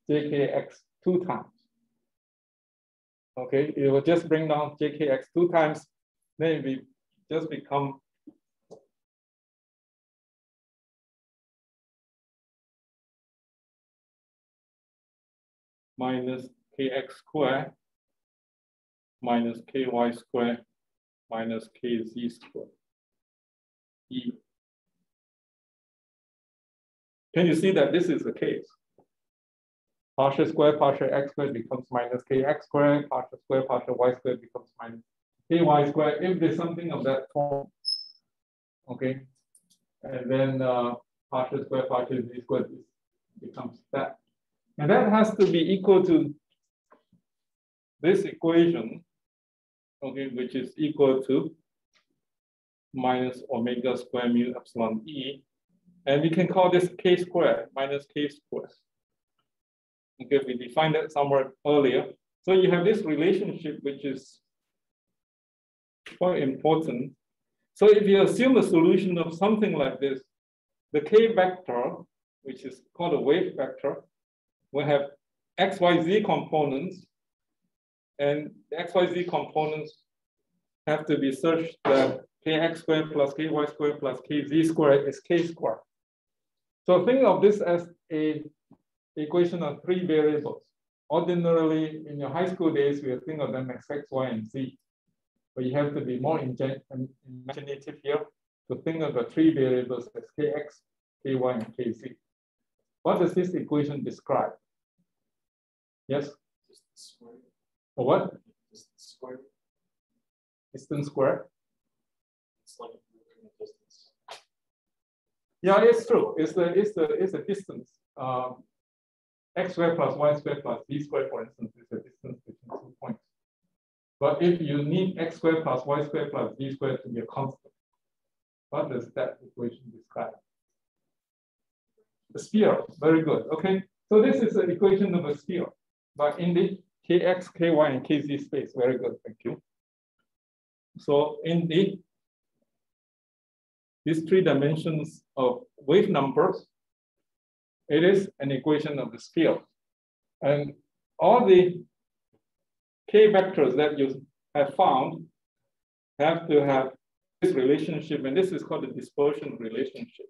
S1: jkx two times. Okay, it will just bring down jkx two times, then we just become minus kx squared minus ky squared minus kz squared. E. Can you see that this is the case? partial square, partial x squared becomes minus kx squared, partial square, partial y squared becomes minus ky square if there's something of that form, okay? And then uh, partial square, partial z squared becomes that. And that has to be equal to this equation, okay, which is equal to minus omega square mu epsilon e. And we can call this k square minus k square. Okay, we defined that somewhere earlier. So you have this relationship, which is quite important. So if you assume a solution of something like this, the k vector, which is called a wave vector, will have x, y, z components. And the x, y, z components have to be such that kx squared plus ky squared plus kz squared is k squared. So think of this as a equation of three variables. Ordinarily, in your high school days, we think of them as x, y, and z. But you have to be more imaginative here to think of the three variables as kx, ky, and kz. What does this equation describe? Yes? For what? Distance square. Distance square. Yeah, it's true. It's the it's the it's a distance. Um, x squared plus y squared plus z squared, for instance, is the distance between two points. But if you need x squared plus y squared plus z squared to be a constant, what does that equation describe? The sphere, very good, okay? So this is an equation of a sphere, but in the kx, ky, and kz space, very good, thank you. So in the these three dimensions of wave numbers, it is an equation of the sphere. And all the k vectors that you have found have to have this relationship, and this is called the dispersion relationship.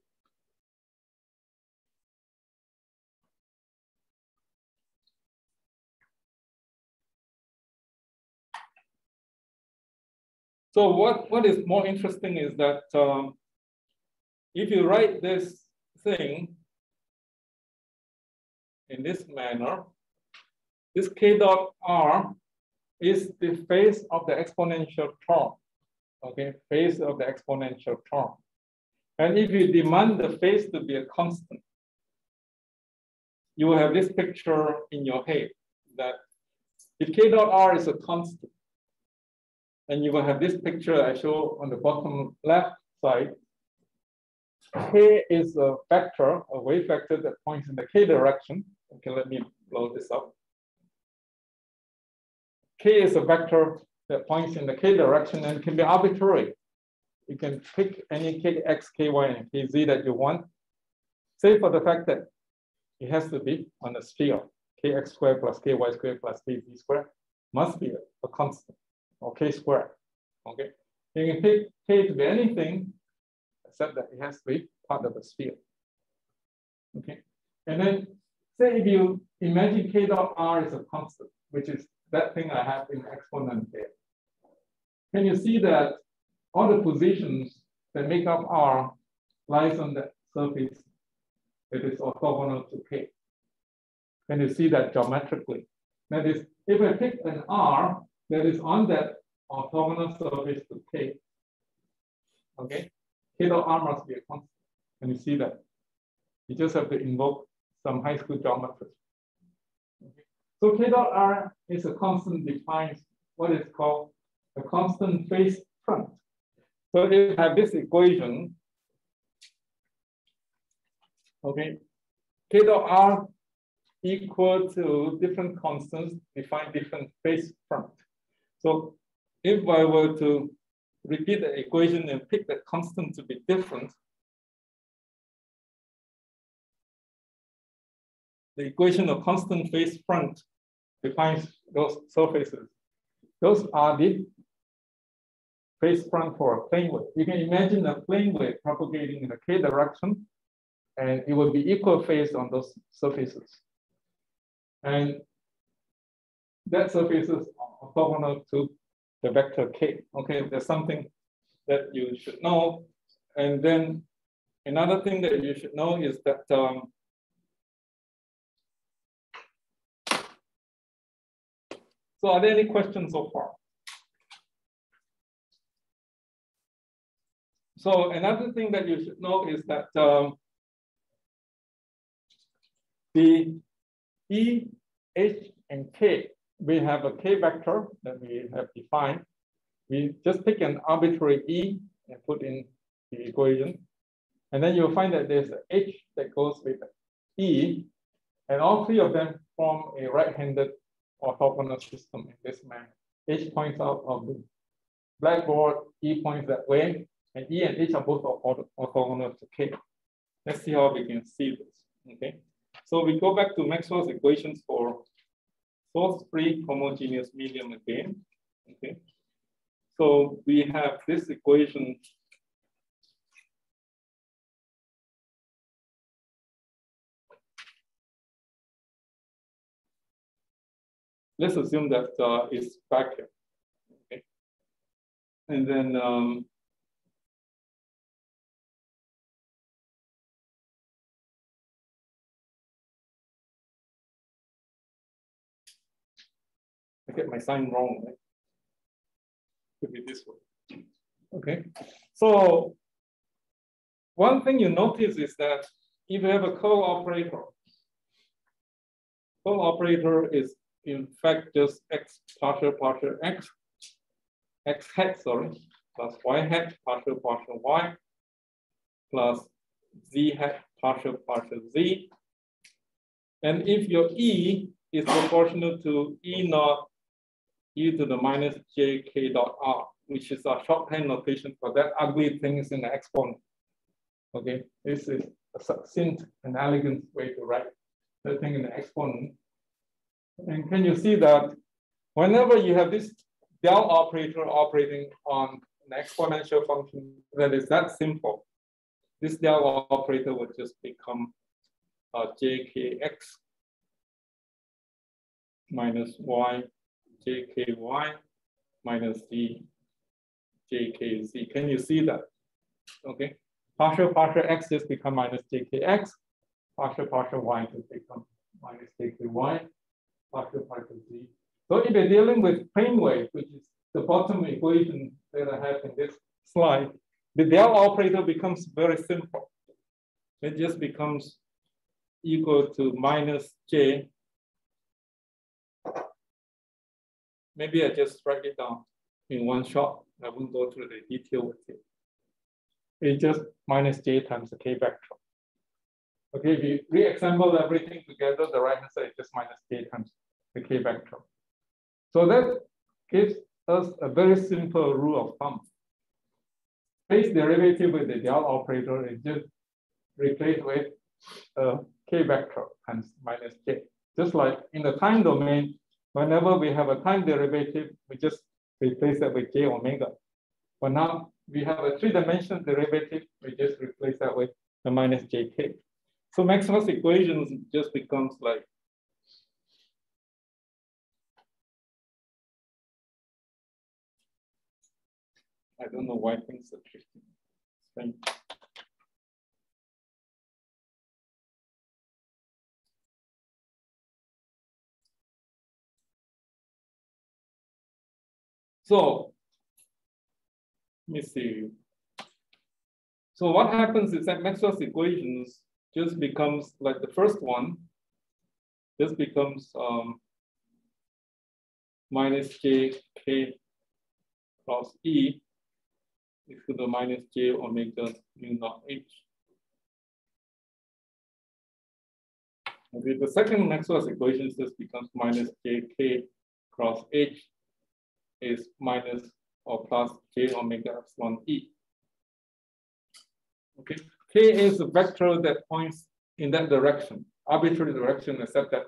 S1: So what, what is more interesting is that um, if you write this thing in this manner, this k dot r is the phase of the exponential term, okay, phase of the exponential term. And if you demand the phase to be a constant, you will have this picture in your head that if k dot r is a constant, and you will have this picture I show on the bottom left side. K is a vector, a wave vector that points in the K direction. Okay, let me blow this up. K is a vector that points in the K direction and can be arbitrary. You can pick any Kx, Ky, and Kz that you want, say for the fact that it has to be on a sphere. Kx squared plus Ky squared plus Kz squared must be a constant or k squared. Okay, you can pick k to be anything except that it has to be part of a sphere. Okay, and then say if you imagine k dot r is a constant, which is that thing I have in exponent there. Can you see that all the positions that make up r lies on the surface that is orthogonal to k? Can you see that geometrically? That is, if I pick an r that is on that orthogonal surface to K. Okay, K dot R must be a constant. Can you see that? You just have to invoke some high school geometry. So K dot R is a constant defines what is called a constant phase front. So if you have this equation, okay, K dot R equal to different constants define different phase front. So if I were to repeat the equation and pick the constant to be different, the equation of constant phase front defines those surfaces. Those are the phase front for a plane wave. You can imagine a plane wave propagating in the k direction, and it will be equal phase on those surfaces. And that surface is orthogonal to the vector k. Okay, there's something that you should know. And then another thing that you should know is that um, so are there any questions so far? So another thing that you should know is that um, the E, H, and K we have a k vector that we have defined. We just pick an arbitrary e and put in the equation. And then you'll find that there's h that goes with e, and all three of them form a right-handed orthogonal system in this manner. H points out of the blackboard, E points that way, and E and H are both orthogonal to K. Let's see how we can see this, okay? So we go back to Maxwell's equations for source-free homogeneous medium again. Okay. So we have this equation Let's assume that uh, it's vacuum. Okay. And then um, I get my sign wrong. Right? Could be this way. Okay. So one thing you notice is that if you have a curl operator, co-operator is in fact just x partial partial x, x hat, sorry, plus y hat partial partial y, plus z hat partial partial z. And if your E is proportional to E naught e to the minus jk dot r, which is a shorthand notation for that ugly things in the exponent. Okay, this is a succinct and elegant way to write the thing in the exponent. And can you see that whenever you have this del operator operating on an exponential function that is that simple, this del operator would just become uh, jkx minus y jky minus d jkz. Can you see that? Okay, partial partial x just become minus jkx, partial partial y just become minus jky, partial z. So if you're dealing with plane wave, which is the bottom equation that I have in this slide, the del operator becomes very simple. It just becomes equal to minus j. Maybe I just write it down in one shot. I won't go through the detail with it. It's just minus j times the k vector. Okay, if you reassemble everything together, the right hand side is just minus k times the k vector. So that gives us a very simple rule of thumb. Space derivative with the del operator is just replaced with a k vector times minus j. Just like in the time domain, whenever we have a time derivative, we just replace that with j omega. But now we have a three-dimensional derivative, we just replace that with the minus jk. So Maxwell's equations just becomes like I don't know why things are shifting. So let me see. So what happens is that Maxwell's equations just becomes like the first one, just becomes um, minus j k cross E equal to the minus j omega mu naught h. Okay, the second Maxwell's equation just becomes minus jk cross h is minus or plus j omega epsilon e. Okay, k is a vector that points in that direction, arbitrary direction, except that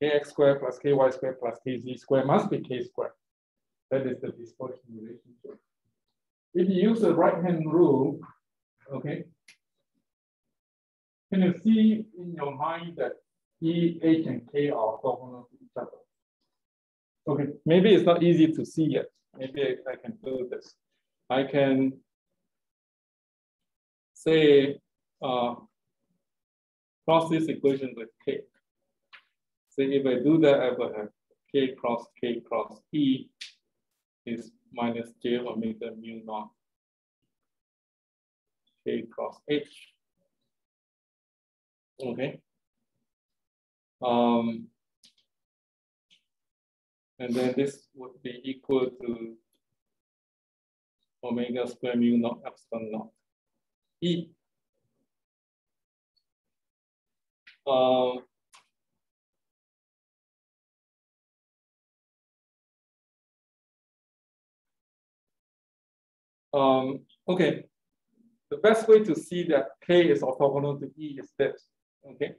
S1: kx squared plus ky squared plus kz squared must be k squared. That is the dispersion relationship. If you use the right-hand rule, okay, can you see in your mind that E, H, and K are orthogonal to each other? Okay, maybe it's not easy to see yet. Maybe I, I can do this. I can say uh, cross this equation with K. So if I do that, I will have K cross K cross E is minus j omega mu naught k cross h. Okay. Um, and then this would be equal to omega square mu naught epsilon naught e. Um, Um, okay, the best way to see that K is orthogonal to E is this, okay?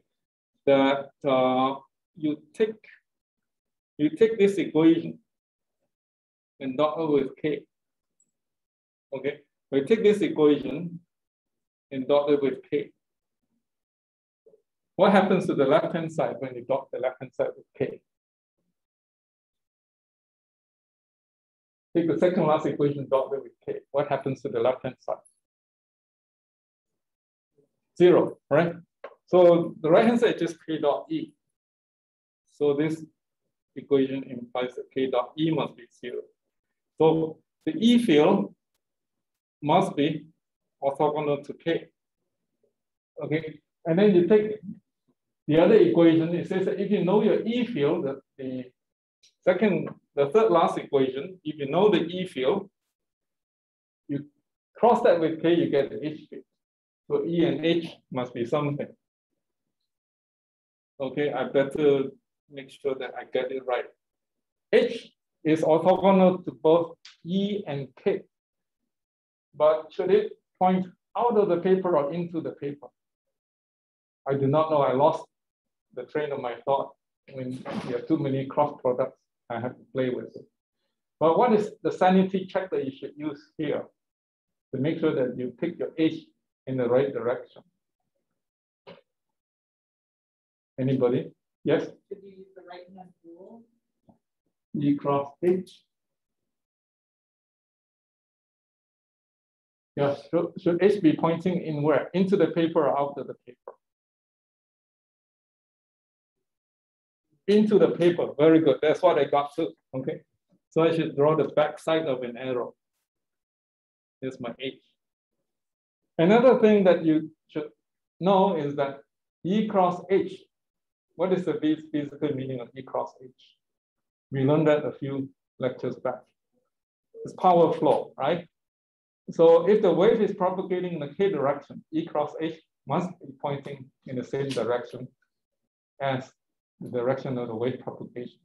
S1: That uh, you take you take this equation and it with K. Okay, we take this equation and dot it with K. What happens to the left-hand side when you dot the left-hand side with K? Take the second last equation dot dotted with k. What happens to the left-hand side? Zero, right? So the right-hand side is just k dot e. So this equation implies that k dot e must be zero. So the e field must be orthogonal to k. Okay, and then you take the other equation, it says that if you know your e field, the, second the third last equation, if you know the E field, you cross that with K, you get the H field. So E and H must be something. Okay, I better make sure that I get it right. H is orthogonal to both E and K. But should it point out of the paper or into the paper? I do not know. I lost the train of my thought when you have too many cross products. I have to play with it. But what is the sanity check that you should use here to make sure that you pick your H in the right direction? Anybody? Yes?
S3: Should you use the right hand rule?
S1: E cross H. Yeah, should, should H be pointing in where? Into the paper or out of the paper? Into the paper, very good. That's what I got too, okay? So I should draw the back side of an arrow. Here's my H. Another thing that you should know is that E cross H, what is the physical meaning of E cross H? We learned that a few lectures back. It's power flow, right? So if the wave is propagating in the k direction, E cross H must be pointing in the same direction as the direction of the wave propagation.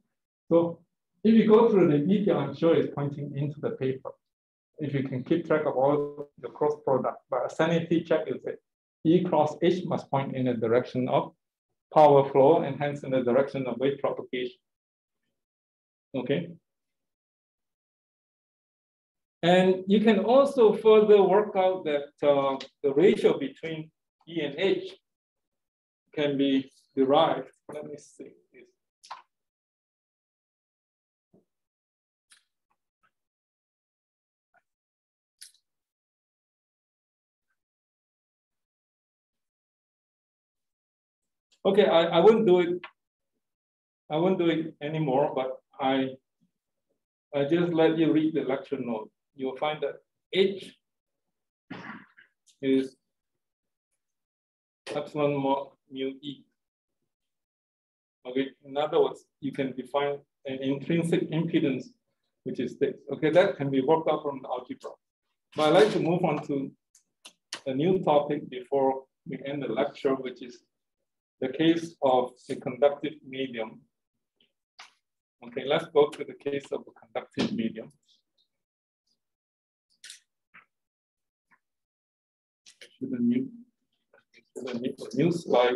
S1: So if you go through the detail, I'm sure it's pointing into the paper. If you can keep track of all the cross product, but a sanity check is that E cross H must point in the direction of power flow and hence in the direction of wave propagation. Okay. And you can also further work out that uh, the ratio between E and H can be derived. Let me see. Okay, I, I wouldn't do it. I won't do it anymore, but I, I just let you read the lecture note. You'll find that H is epsilon mu E. Okay, in other words, you can define an intrinsic impedance, which is this. Okay, that can be worked out from the algebra. But I'd like to move on to a new topic before we end the lecture, which is the case of a conductive medium. Okay, let's go to the case of a conductive medium. The new, the new, new slide.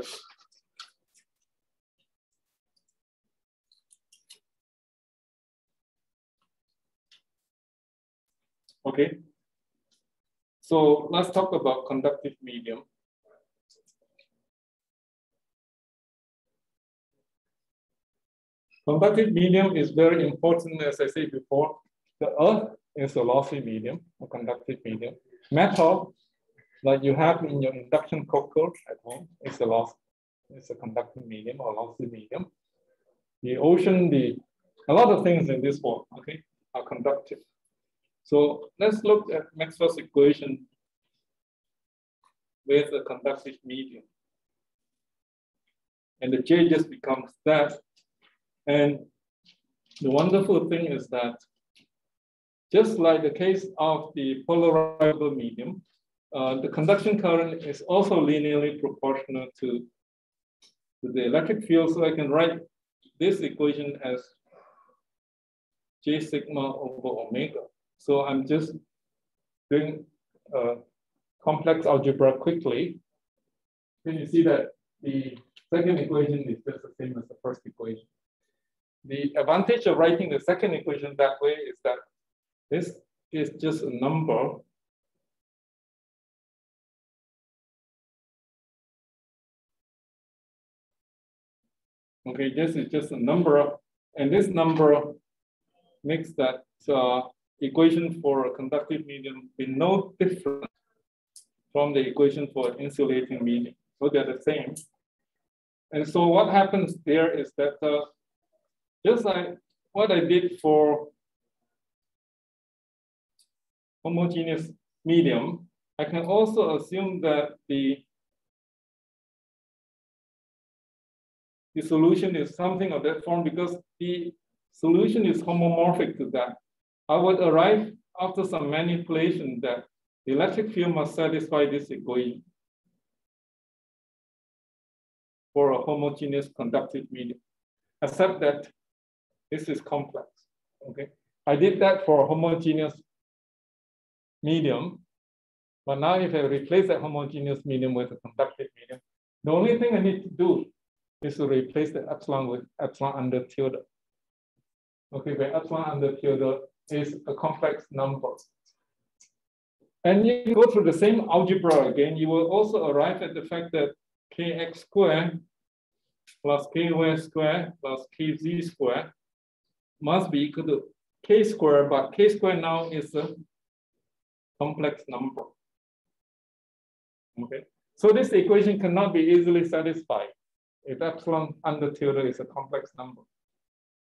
S1: Okay, so let's talk about conductive medium. Conductive medium is very important, as I said before. The earth is a lossy medium, a conductive medium. Metal, like you have in your induction cooker at home, is a loss, it's a conducting medium or lossy medium. The ocean, the a lot of things in this world, okay, are conductive. So let's look at Maxwell's equation with a conductive medium. And the J just becomes that and the wonderful thing is that just like the case of the polarizable medium, uh, the conduction current is also linearly proportional to, the electric field. So I can write this equation as J sigma over omega. So I'm just doing complex algebra quickly. Can you see that the second equation is just the same as the first equation. The advantage of writing the second equation that way is that this is just a number Okay, this is just a number, and this number makes that uh, equation for a conductive medium be no different from the equation for insulating medium. So they're the same. And so what happens there is that uh, just like what I did for homogeneous medium, I can also assume that the, the solution is something of that form because the solution is homomorphic to that. I would arrive after some manipulation that the electric field must satisfy this equation for a homogeneous conductive medium, except that this is complex, okay? I did that for a homogeneous medium, but now if I replace that homogeneous medium with a conductive medium, the only thing I need to do is to replace the epsilon with epsilon under tilde. Okay, where epsilon under tilde is a complex number. And you go through the same algebra again, you will also arrive at the fact that kx squared plus ky squared plus kz squared must be equal to k squared, but k squared now is a complex number. Okay, so this equation cannot be easily satisfied if epsilon under tilde is a complex number.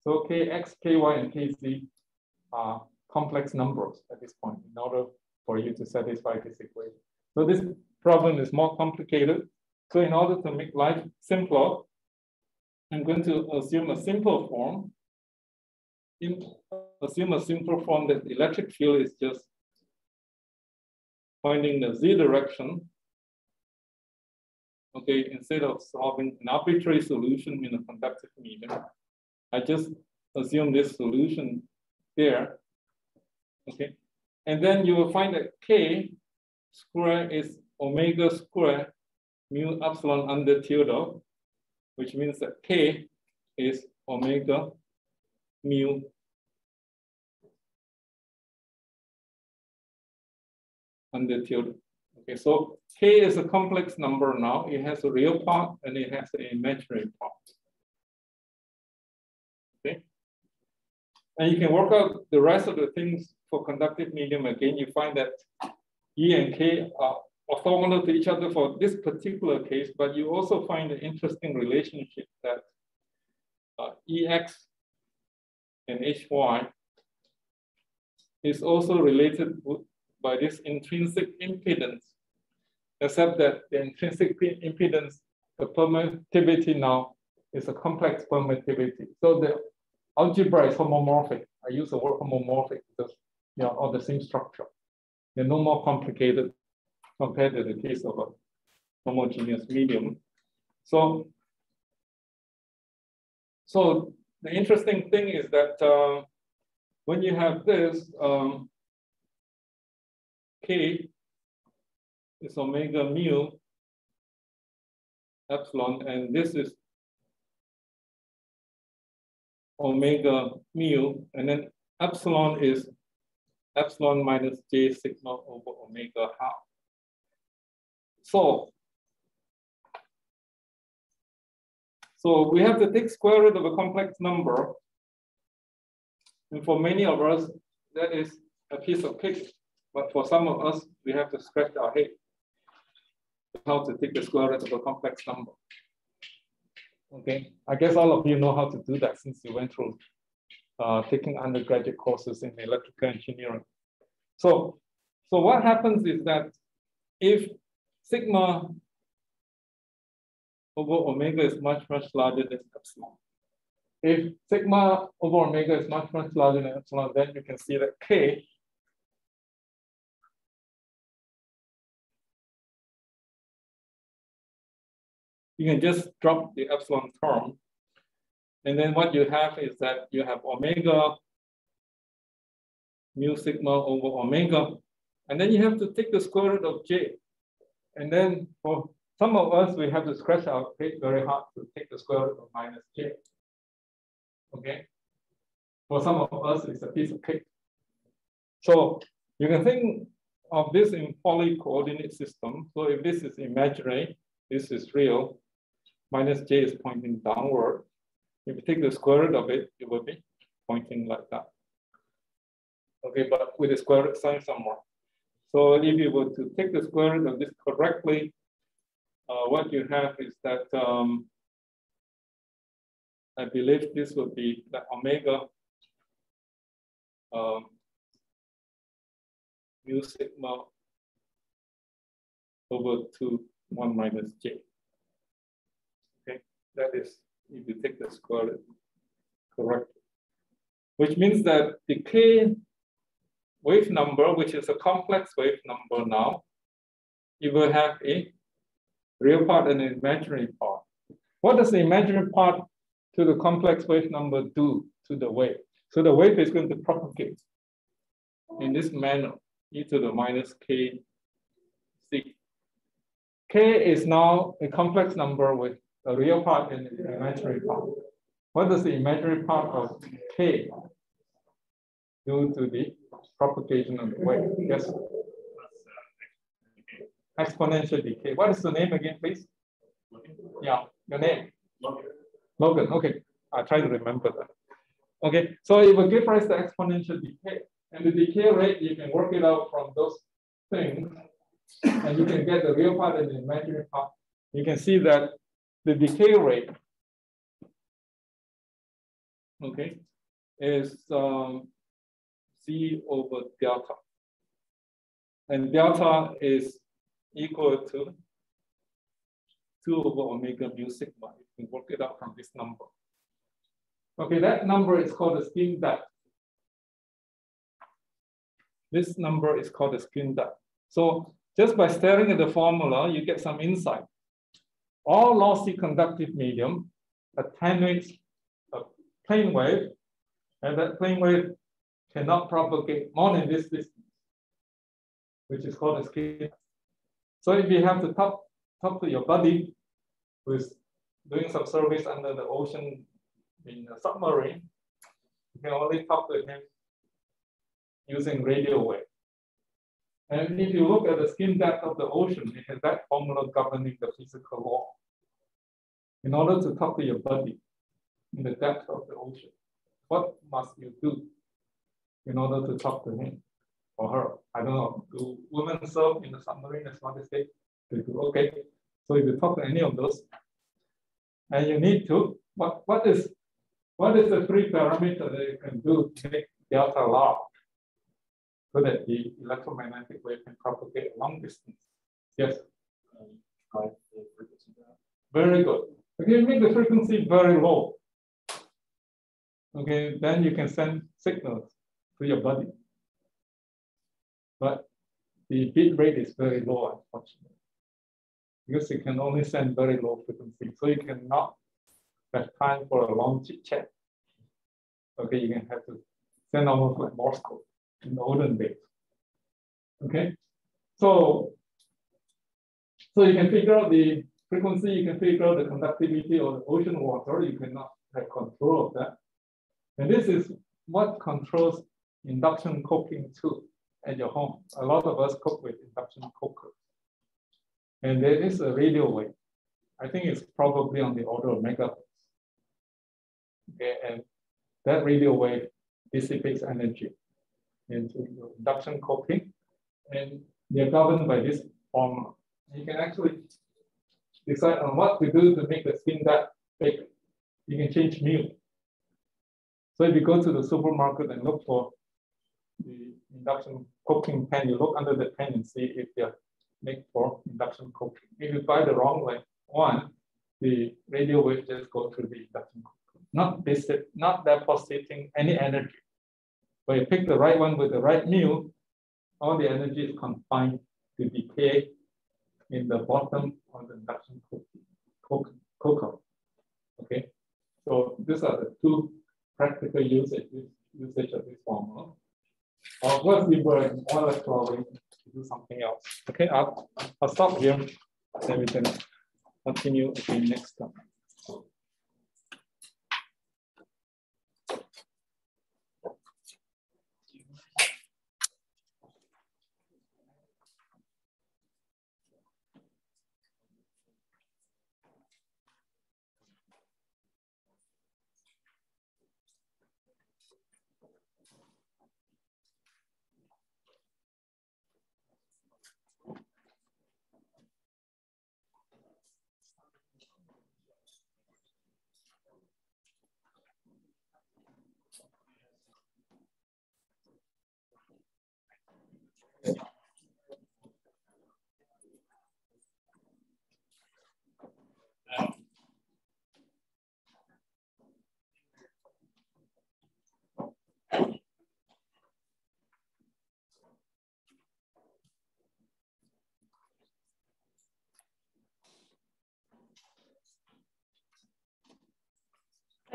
S1: So kx, ky, and kz are complex numbers at this point in order for you to satisfy this equation. So this problem is more complicated. So in order to make life simpler, I'm going to assume a simple form. Assume a simple form that the electric field is just pointing the z direction. Okay, instead of solving an arbitrary solution in a conductive medium, I just assume this solution there. Okay, and then you will find that k square is omega square mu epsilon under tilde, which means that k is omega mu under tilde. Okay, so k is a complex number now. It has a real part and it has an imaginary part. Okay. And you can work out the rest of the things for conductive medium. Again, you find that E and K are orthogonal to each other for this particular case, but you also find an interesting relationship that uh, EX and HY is also related by this intrinsic impedance, except that the intrinsic impedance, the permittivity now is a complex permittivity. So the algebra is homomorphic. I use the word homomorphic because they are all the same structure. They're no more complicated compared to the case of a homogeneous medium. So, so the interesting thing is that uh, when you have this, um, K is omega mu epsilon, and this is omega mu, and then epsilon is epsilon minus j sigma over omega half. So, so we have to take square root of a complex number. And for many of us, that is a piece of cake. But for some of us, we have to scratch our head how to take the square root of a complex number. Okay, I guess all of you know how to do that since you went through uh, taking undergraduate courses in electrical engineering. So, so what happens is that if sigma over omega is much, much larger than epsilon, if sigma over omega is much, much larger than epsilon, then you can see that k you can just drop the epsilon term. And then what you have is that you have omega mu sigma over omega. And then you have to take the square root of j. And then for some of us, we have to scratch our head very hard to take the square root of minus j. Okay. For some of us, it's a piece of cake. So you can think of this in polar coordinate system. So if this is imaginary, this is real, minus j is pointing downward. If you take the square root of it, it will be pointing like that. Okay, but with the square root sign somewhere. So if you were to take the square root of this correctly, uh, what you have is that um, I believe this would be the omega um, mu sigma over 2, 1 minus j that is, if you take the square correctly, which means that the k wave number, which is a complex wave number now, you will have a real part and an imaginary part. What does the imaginary part to the complex wave number do to the wave? So the wave is going to propagate in this manner, e to the minus k c. k is now a complex number with the real part and the imaginary part. What does the imaginary part of k do to the propagation of the wave? Yes. Exponential decay. What is the name again, please? Yeah, your name. Logan. Logan. Okay, I try to remember that. Okay, so it will give rise to exponential decay. And the decay rate, you can work it out from those things. and you can get the real part and the imaginary part, you can see that the decay rate, okay, is um, C over delta. And delta is equal to 2 over omega mu sigma. You can work it out from this number. Okay, that number is called the skin depth. This number is called the skin depth. So just by staring at the formula, you get some insight. All lossy conductive medium attenuates a plane wave, and that plane wave cannot propagate more than this distance, which is called a skin. So if you have to talk, talk to your buddy who is doing some service under the ocean in a submarine, you can only talk to him using radio wave. And if you look at the skin depth of the ocean, it has that formula governing the physical law. In order to talk to your buddy in the depth of the ocean, what must you do in order to talk to him or her? I don't know. Do women serve in the submarine as what they? They do. Okay. So if you talk to any of those, and you need to, what, what is what is the three parameter that you can do to make delta large so that the electromagnetic wave can propagate a long distance? Yes. Very good. Okay, make the frequency very low. Okay, then you can send signals to your body. But the bit rate is very low, unfortunately. Because you can only send very low frequency. So you cannot have time for a long chit chat. Okay, you can have to send almost like Morse code in the olden days. Okay, so so you can figure out the frequency, you can figure out the conductivity of the ocean water, you cannot have control of that. And this is what controls induction cooking too at your home. A lot of us cook with induction cookers. And there is a radio wave. I think it's probably on the order of megahertz. Okay, and that radio wave dissipates energy into induction cooking. And they're governed by this formula. You can actually decide on what to do to make the skin that big. You can change mu. So if you go to the supermarket and look for the induction cooking pan, you look under the pan and see if they're made for induction cooking. If you buy the wrong one, the radio wave just go through the induction cooking, not this, not depositing any energy. But you pick the right one with the right mu, all the energy is confined to decay in the bottom of the induction cooker. Okay, so these are the two practical usage, usage of this formula. Of course, we were in oil exploring to do something else. Okay, I'll, I'll stop here, then we can continue again next time.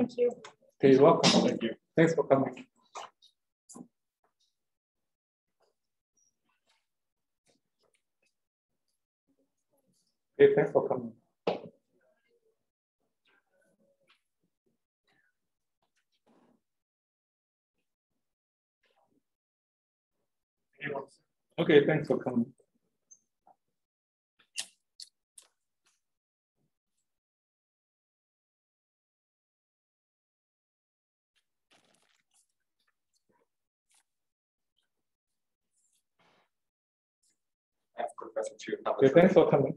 S4: Thank you.
S1: Okay, you're welcome. Thank you. Thanks for coming. Okay, thanks for coming. Okay, thanks for coming.
S2: байсан чи юу?
S3: Тэгээд таньс утга нь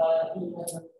S5: Uh,